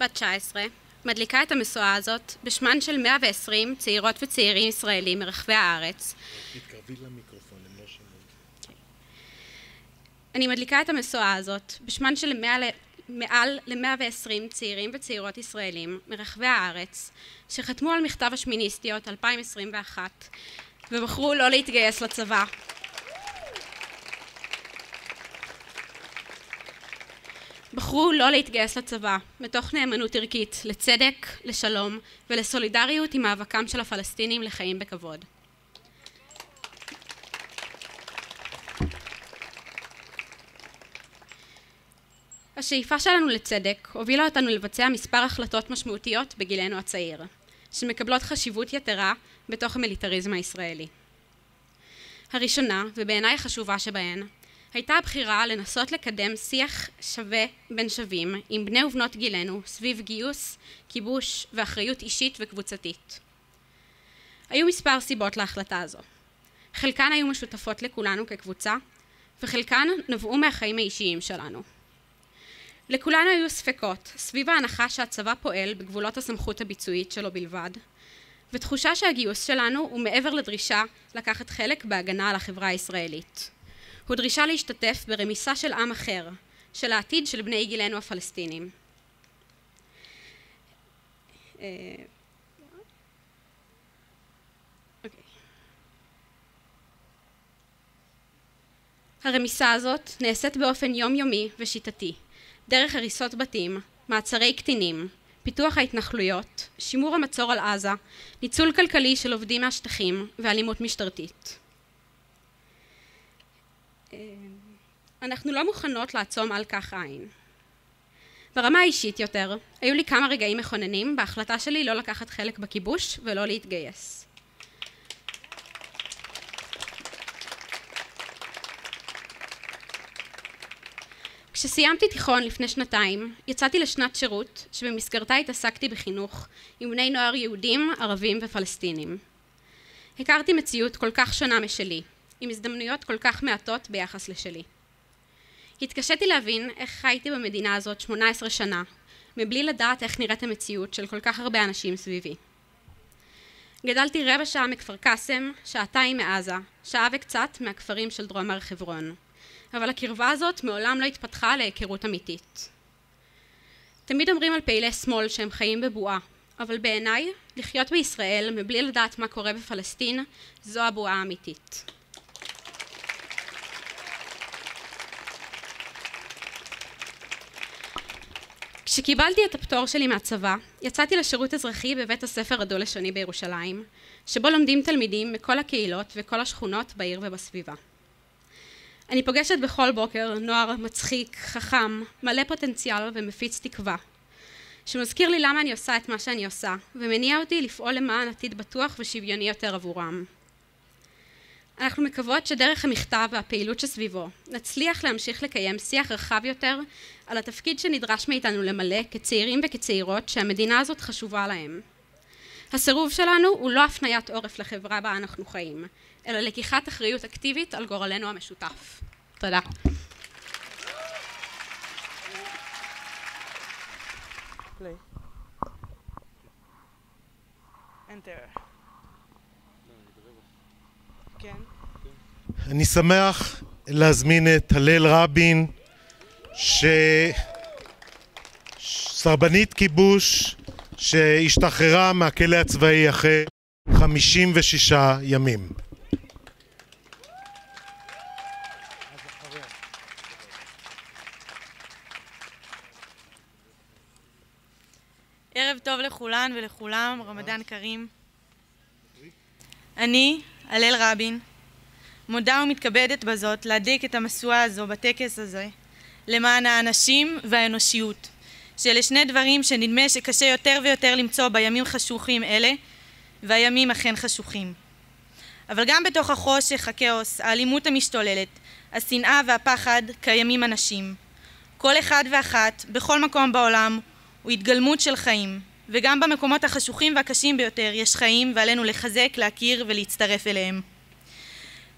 בת 19, מדליקה את המשואה הזאת בשמן של 120 צעירות וצעירים ישראלים מרחבי הארץ. תתקרבי למיקרופון, הם לא שומעים. אני מדליקה את המשואה הזאת בשמן של 100, מעל ל-120 צעירים וצעירות ישראלים מרחבי הארץ שחתמו על מכתב השמיניסטיות 2021 ובחרו לא להתגייס לצבא. בחרו לא להתגייס לצבא מתוך נאמנות ערכית לצדק, לשלום ולסולידריות עם מאבקם של הפלסטינים לחיים בכבוד. השאיפה שלנו לצדק הובילה אותנו לבצע מספר החלטות משמעותיות בגילנו הצעיר, שמקבלות חשיבות יתרה בתוך המיליטריזם הישראלי. הראשונה, ובעיניי החשובה שבהן, הייתה הבחירה לנסות לקדם שיח שווה בין שווים עם בני ובנות גילנו סביב גיוס, כיבוש ואחריות אישית וקבוצתית. היו מספר סיבות להחלטה הזו. חלקן היו משותפות לכולנו כקבוצה, וחלקן נבעו מהחיים האישיים שלנו. לכולנו היו ספקות סביב ההנחה שהצבא פועל בגבולות הסמכות הביצועית שלו בלבד, ותחושה שהגיוס שלנו הוא מעבר לדרישה לקחת חלק בהגנה על החברה הישראלית. הוא דרישה להשתתף ברמיסה של עם אחר, של העתיד של בני גילנו הפלסטינים. אה, אוקיי. הרמיסה הזאת נעשית באופן יומיומי ושיטתי, דרך הריסות בתים, מעצרי קטינים, פיתוח ההתנחלויות, שימור המצור על עזה, ניצול כלכלי של עובדים מהשטחים ואלימות משטרתית. אה, אנחנו לא מוכנות לעצום על כך עין. ברמה האישית יותר, היו לי כמה רגעים מכוננים בהחלטה שלי לא לקחת חלק בכיבוש ולא להתגייס. כשסיימתי תיכון לפני שנתיים, יצאתי לשנת שירות שבמסגרתה התעסקתי בחינוך עם בני נוער יהודים, ערבים ופלסטינים. הכרתי מציאות כל כך שונה משלי, עם הזדמנויות כל כך מעטות ביחס לשלי. התקשיתי להבין איך חייתי במדינה הזאת 18 שנה, מבלי לדעת איך נראית המציאות של כל כך הרבה אנשים סביבי. גדלתי רבע שעה מכפר קאסם, שעתיים מעזה, שעה וקצת מהכפרים של דרום הר חברון. אבל הקרבה הזאת מעולם לא התפתחה להיכרות אמיתית. תמיד אומרים על פעילי שמאל שהם חיים בבועה, אבל בעיניי, לחיות בישראל מבלי לדעת מה קורה בפלסטין, זו הבועה האמיתית. כשקיבלתי את הפטור שלי מהצבא, יצאתי לשירות אזרחי בבית הספר הדו-לשוני בירושלים, שבו לומדים תלמידים מכל הקהילות וכל השכונות בעיר ובסביבה. אני פוגשת בכל בוקר נוער מצחיק, חכם, מלא פוטנציאל ומפיץ תקווה, שמזכיר לי למה אני עושה את מה שאני עושה, ומניע אותי לפעול למען עתיד בטוח ושוויוני יותר עבורם. אנחנו מקוות שדרך המכתב והפעילות שסביבו נצליח להמשיך לקיים שיח רחב יותר על התפקיד שנדרש מאיתנו למלא כצעירים וכצעירות שהמדינה הזאת חשובה להם. הסירוב שלנו הוא לא הפניית עורף לחברה בה אנחנו חיים, אלא לקיחת אחריות אקטיבית על גורלנו המשותף. תודה. כן. אני שמח להזמין את הלל רבין, שסרבנית כיבוש שהשתחררה מהכלא הצבאי אחרי 56 ימים. ערב טוב לכולן ולכולם, רמדאן כרים. אני, הלל רבין, מודה ומתכבדת בזאת להדליק את המשואה הזו בטקס הזה למען האנשים והאנושיות, שאלה שני דברים שנדמה שקשה יותר ויותר למצוא בימים חשוכים אלה, והימים אכן חשוכים. אבל גם בתוך החושך, הכאוס, האלימות המשתוללת, השנאה והפחד, קיימים אנשים. כל אחד ואחת, בכל מקום בעולם, הוא התגלמות של חיים, וגם במקומות החשוכים והקשים ביותר יש חיים ועלינו לחזק, להכיר ולהצטרף אליהם.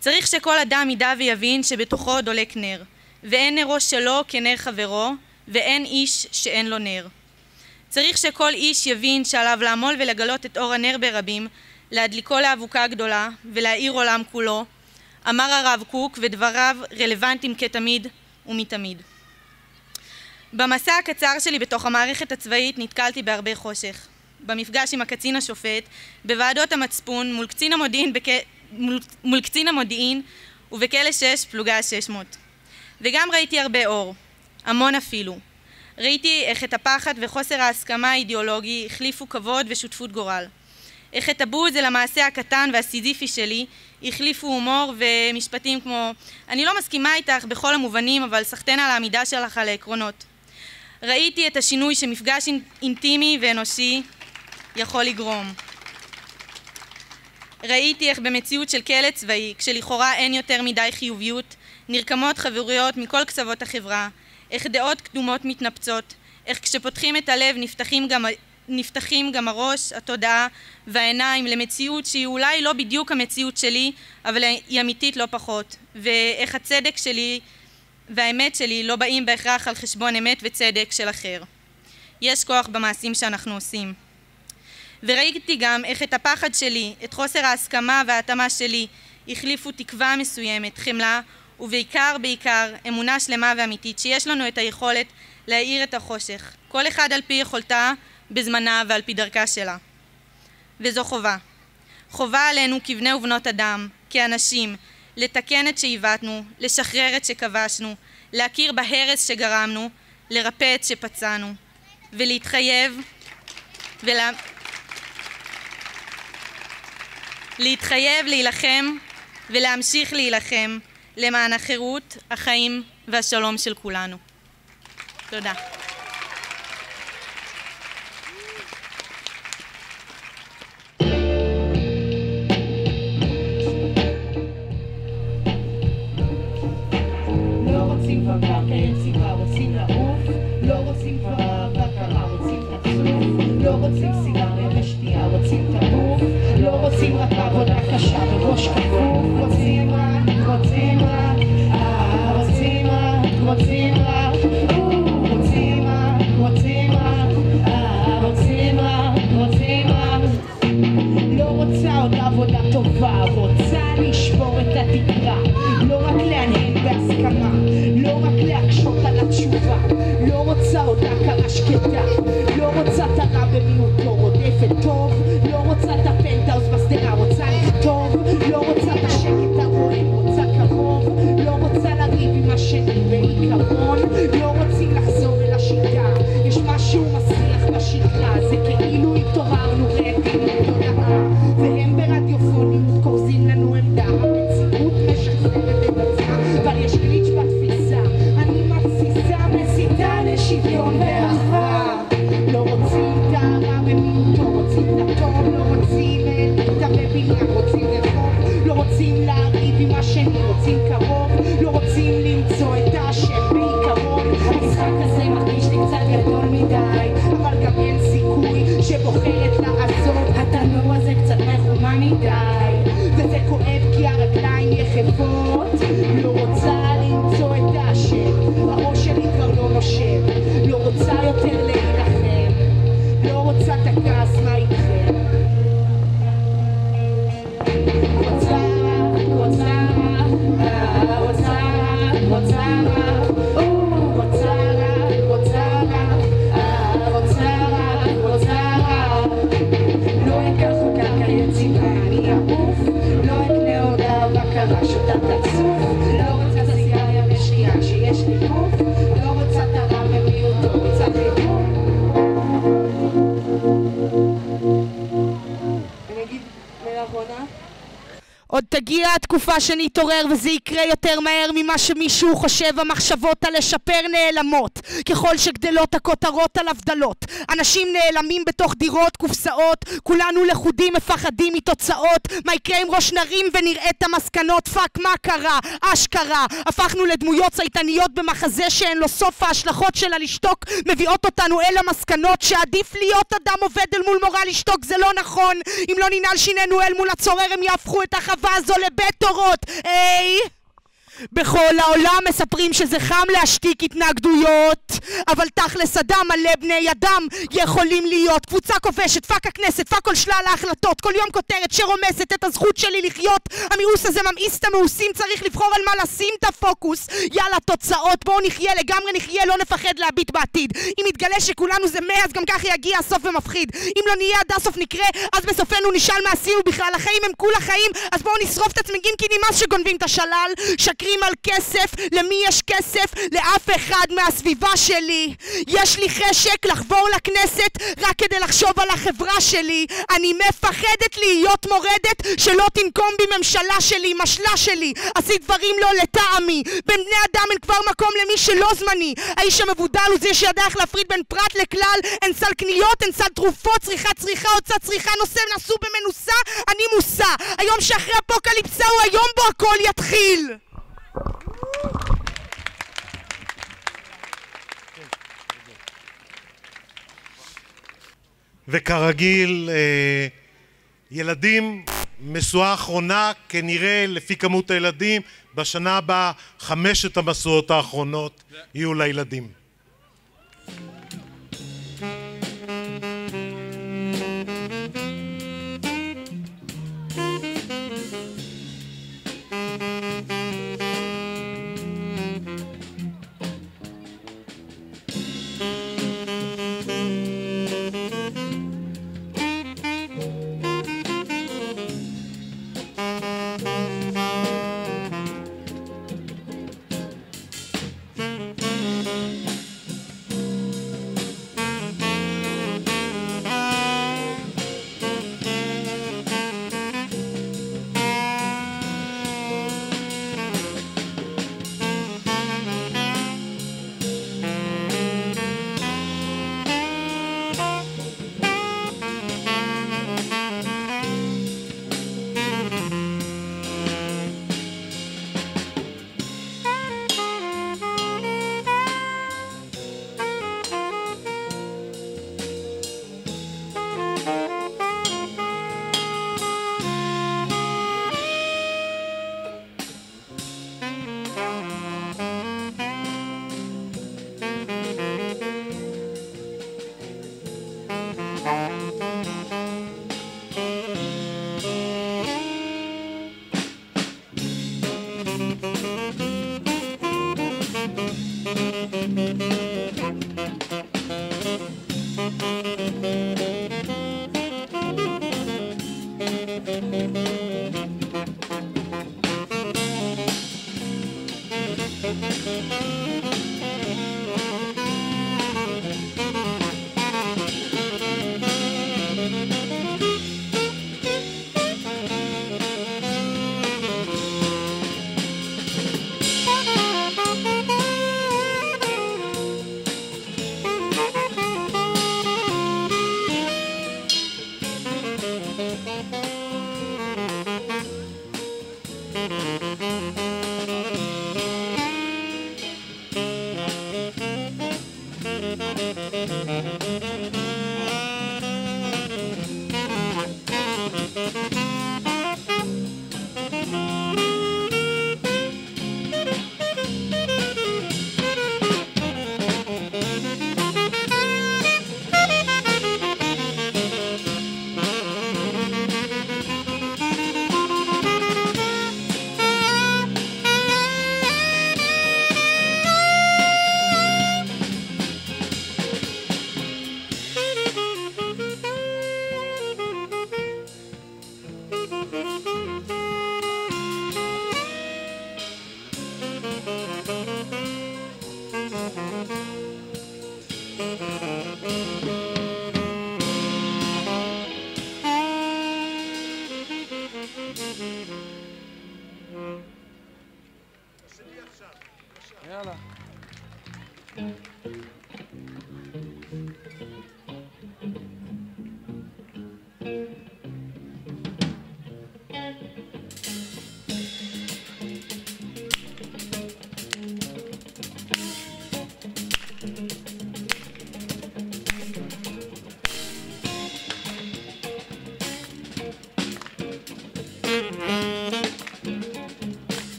צריך שכל אדם ידע ויבין שבתוכו דולק נר, ואין נרו שלו כנר חברו, ואין איש שאין לו נר. צריך שכל איש יבין שעליו לעמול ולגלות את אור הנר ברבים, להדליקו לאבוקה גדולה ולהאיר עולם כולו, אמר הרב קוק ודבריו רלוונטיים כתמיד ומתמיד. במסע הקצר שלי בתוך המערכת הצבאית נתקלתי בהרבה חושך. במפגש עם הקצין השופט, בוועדות המצפון, מול קצין המודיעין, בק... מול... מול קצין המודיעין ובכלא 6, פלוגה 600. וגם ראיתי הרבה אור, המון אפילו. ראיתי איך את הפחד וחוסר ההסכמה האידיאולוגי החליפו כבוד ושותפות גורל. איך את הבוז אל המעשה הקטן והסיזיפי שלי החליפו הומור ומשפטים כמו אני לא מסכימה איתך בכל המובנים אבל סחטיין על העמידה שלך על העקרונות. ראיתי את השינוי שמפגש אינטימי ואנושי יכול לגרום. ראיתי איך במציאות של כלא צבאי, כשלכאורה אין יותר מדי חיוביות, נרקמות חברויות מכל קצוות החברה, איך דעות קדומות מתנפצות, איך כשפותחים את הלב נפתחים גם, נפתחים גם הראש, התודעה והעיניים למציאות שהיא אולי לא בדיוק המציאות שלי, אבל היא אמיתית לא פחות, ואיך הצדק שלי והאמת שלי לא באים בהכרח על חשבון אמת וצדק של אחר. יש כוח במעשים שאנחנו עושים. וראיתי גם איך את הפחד שלי, את חוסר ההסכמה וההתאמה שלי, החליפו תקווה מסוימת, חמלה, ובעיקר בעיקר אמונה שלמה ואמיתית שיש לנו את היכולת להאיר את החושך, כל אחד על פי יכולתה, בזמנה ועל פי דרכה שלה. וזו חובה. חובה עלינו כבני ובנות אדם, כאנשים, לתקן את שעיוותנו, לשחרר את שכבשנו, להכיר בהרס שגרמנו, לרפא את שפצענו, ולהתחייב ולה... להתחייב להילחם ולהמשיך להילחם למען החירות, החיים והשלום של כולנו. תודה. כבר קרקע יציבה, רוצים לעוף לא רוצים כבר אהבה רוצים לצוף לא רוצים סיגריה ושתייה, רוצים טרוף לא רוצים רק עבודה קשה וראש כפוף רוצים רק, רוצים רק, רוצים רק, רוצים רק לא רוצה עוד עבודה טובה, רוצה לשבור את התקרה. לא רק להנהן בהסכמה, לא רק להקשות על התשובה לא רוצה עוד הכרה שקטה לא רוצה את הרע במיעוטו רודפת טוב לא רוצה את הפנטהאוס בשדרה, רוצה לכתוב לא רוצה את השקט הרועם, רוצה קרוב לא רוצה לריב עם השני בעיקרון לא רוצים לחזור אל השיטה יש משהו מסריח בשגרה זה כאילו התעוררנו רעבים מסיתה לשוויון ואחווה לא רוצים את הרע במיעוטו רוצים את הטוב לא רוצים אליטה בבניין רוצים רחוב לא רוצים לריב עם השני רוצים קרוב לא רוצים למצוא את האשם בעיקרון המשחק הזה מרגיש לי קצת גדול מדי אבל גם אין סיכוי שבוחרת לעזוב התנור הזה קצת מחומה מדי וזה כואב כי הרגליים יחפות לא רוצה למצוא את האשם. הראש שלי כבר לא נושם לא התקופה שנתעורר וזה יקרה יותר מהר ממה שמישהו חושב המחשבות על לשפר נעלמות ככל שגדלות הכותרות על הבדלות. אנשים נעלמים בתוך דירות, קופסאות כולנו לכודים מפחדים מתוצאות. מה יקרה אם ראש נרים ונראה את המסקנות? fuck מה קרה? אשכרה. הפכנו לדמויות צייתניות במחזה שאין לו סוף. ההשלכות שלה לשתוק מביאות אותנו אל המסקנות שעדיף להיות אדם עובד אל מול מורה לשתוק. זה לא נכון. אם לא ננעל שינינו אל מול הצורר הם יהפכו את החווה הזו לבית אורות. היי בכל העולם מספרים שזה חם להשתיק התנגדויות אבל תכלס אדם מלא בני אדם יכולים להיות. קבוצה כובשת, פאק הכנסת, פאק כל שלל ההחלטות כל יום כותרת שרומסת את הזכות שלי לחיות. המיאוס הזה ממאיס את המאוסים צריך לבחור על מה לשים את הפוקוס. יאללה תוצאות בואו נחיה לגמרי נחיה לא נפחד להביט בעתיד. אם יתגלה שכולנו זה מאה אז גם ככה יגיע הסוף ומפחיד. אם לא נהיה עד הסוף נקרה אז בסופנו נשאל מה עשינו בכלל החיים הם כולה חיים. אז בואו נשרוף את הצמיגים כי נמאס שגונבים את השלל שקרים על כסף למי יש כסף? לאף אחד מהסביבה שלי. יש לי חשק לחבור לכנסת רק כדי לחשוב על החברה שלי. אני מפחדת להיות מורדת שלא תנקום בי ממשלה שלי משלה שלי. עשית דברים לא לטעמי. בין בני אדם אין כבר מקום למי שלא זמני. האיש המבודל הוא זה שידע איך להפריד בין פרט לכלל. אין סל קניות, אין סל תרופות, צריכה צריכה, הוצאה צריכה, נושא נסו במנוסה, אני מוסע. היום שאחרי אפוקליפסה הוא היום בו הכל יתחיל וכרגיל, אה, ילדים, משואה אחרונה, כנראה לפי כמות הילדים, בשנה הבאה חמשת המשואות האחרונות יהיו לילדים.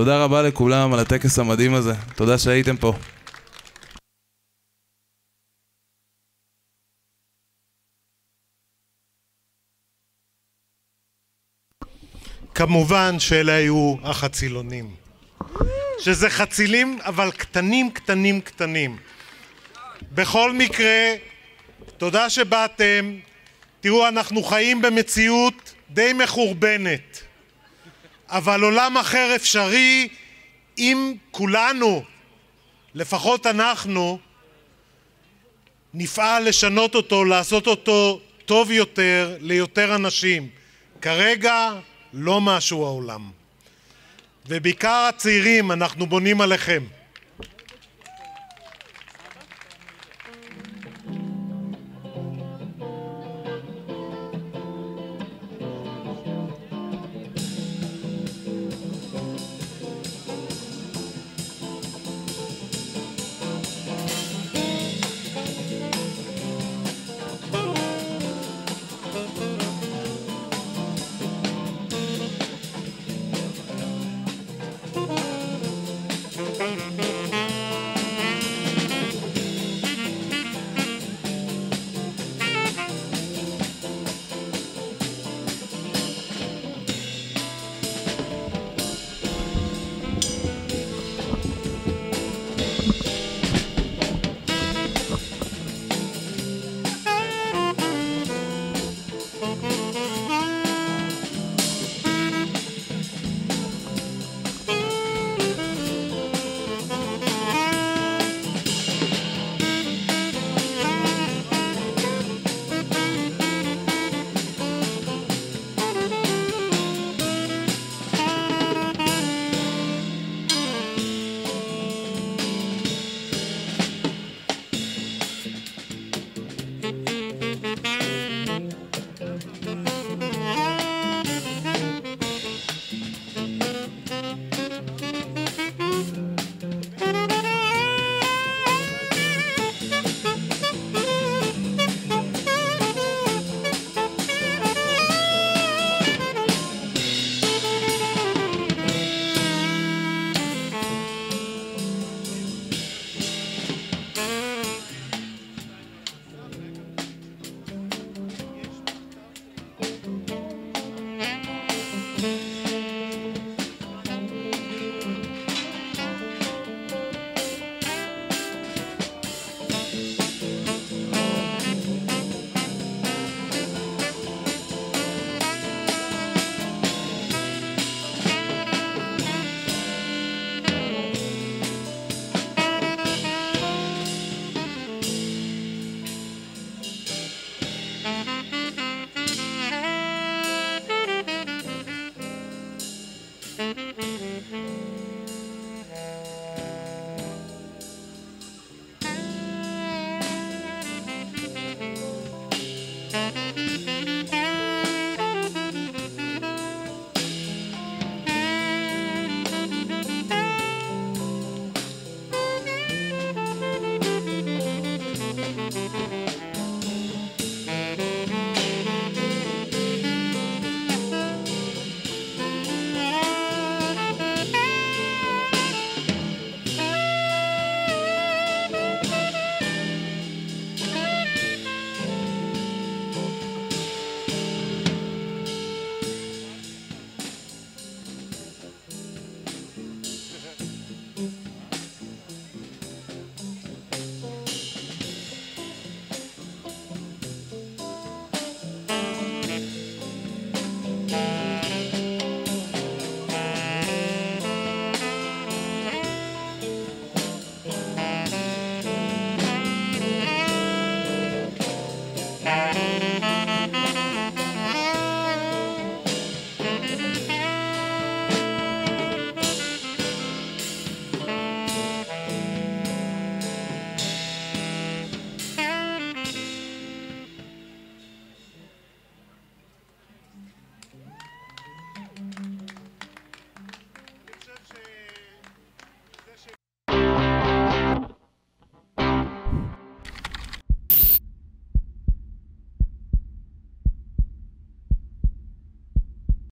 תודה רבה לכולם על הטקס המדהים הזה. תודה שהייתם פה. כמובן שאלה היו החצילונים. שזה חצילים אבל קטנים קטנים קטנים. בכל מקרה, תודה שבאתם. תראו, אנחנו חיים במציאות די מחורבנת. אבל עולם אחר אפשרי אם כולנו, לפחות אנחנו, נפעל לשנות אותו, לעשות אותו טוב יותר ליותר אנשים. כרגע לא משהו העולם. ובעיקר הצעירים, אנחנו בונים עליכם.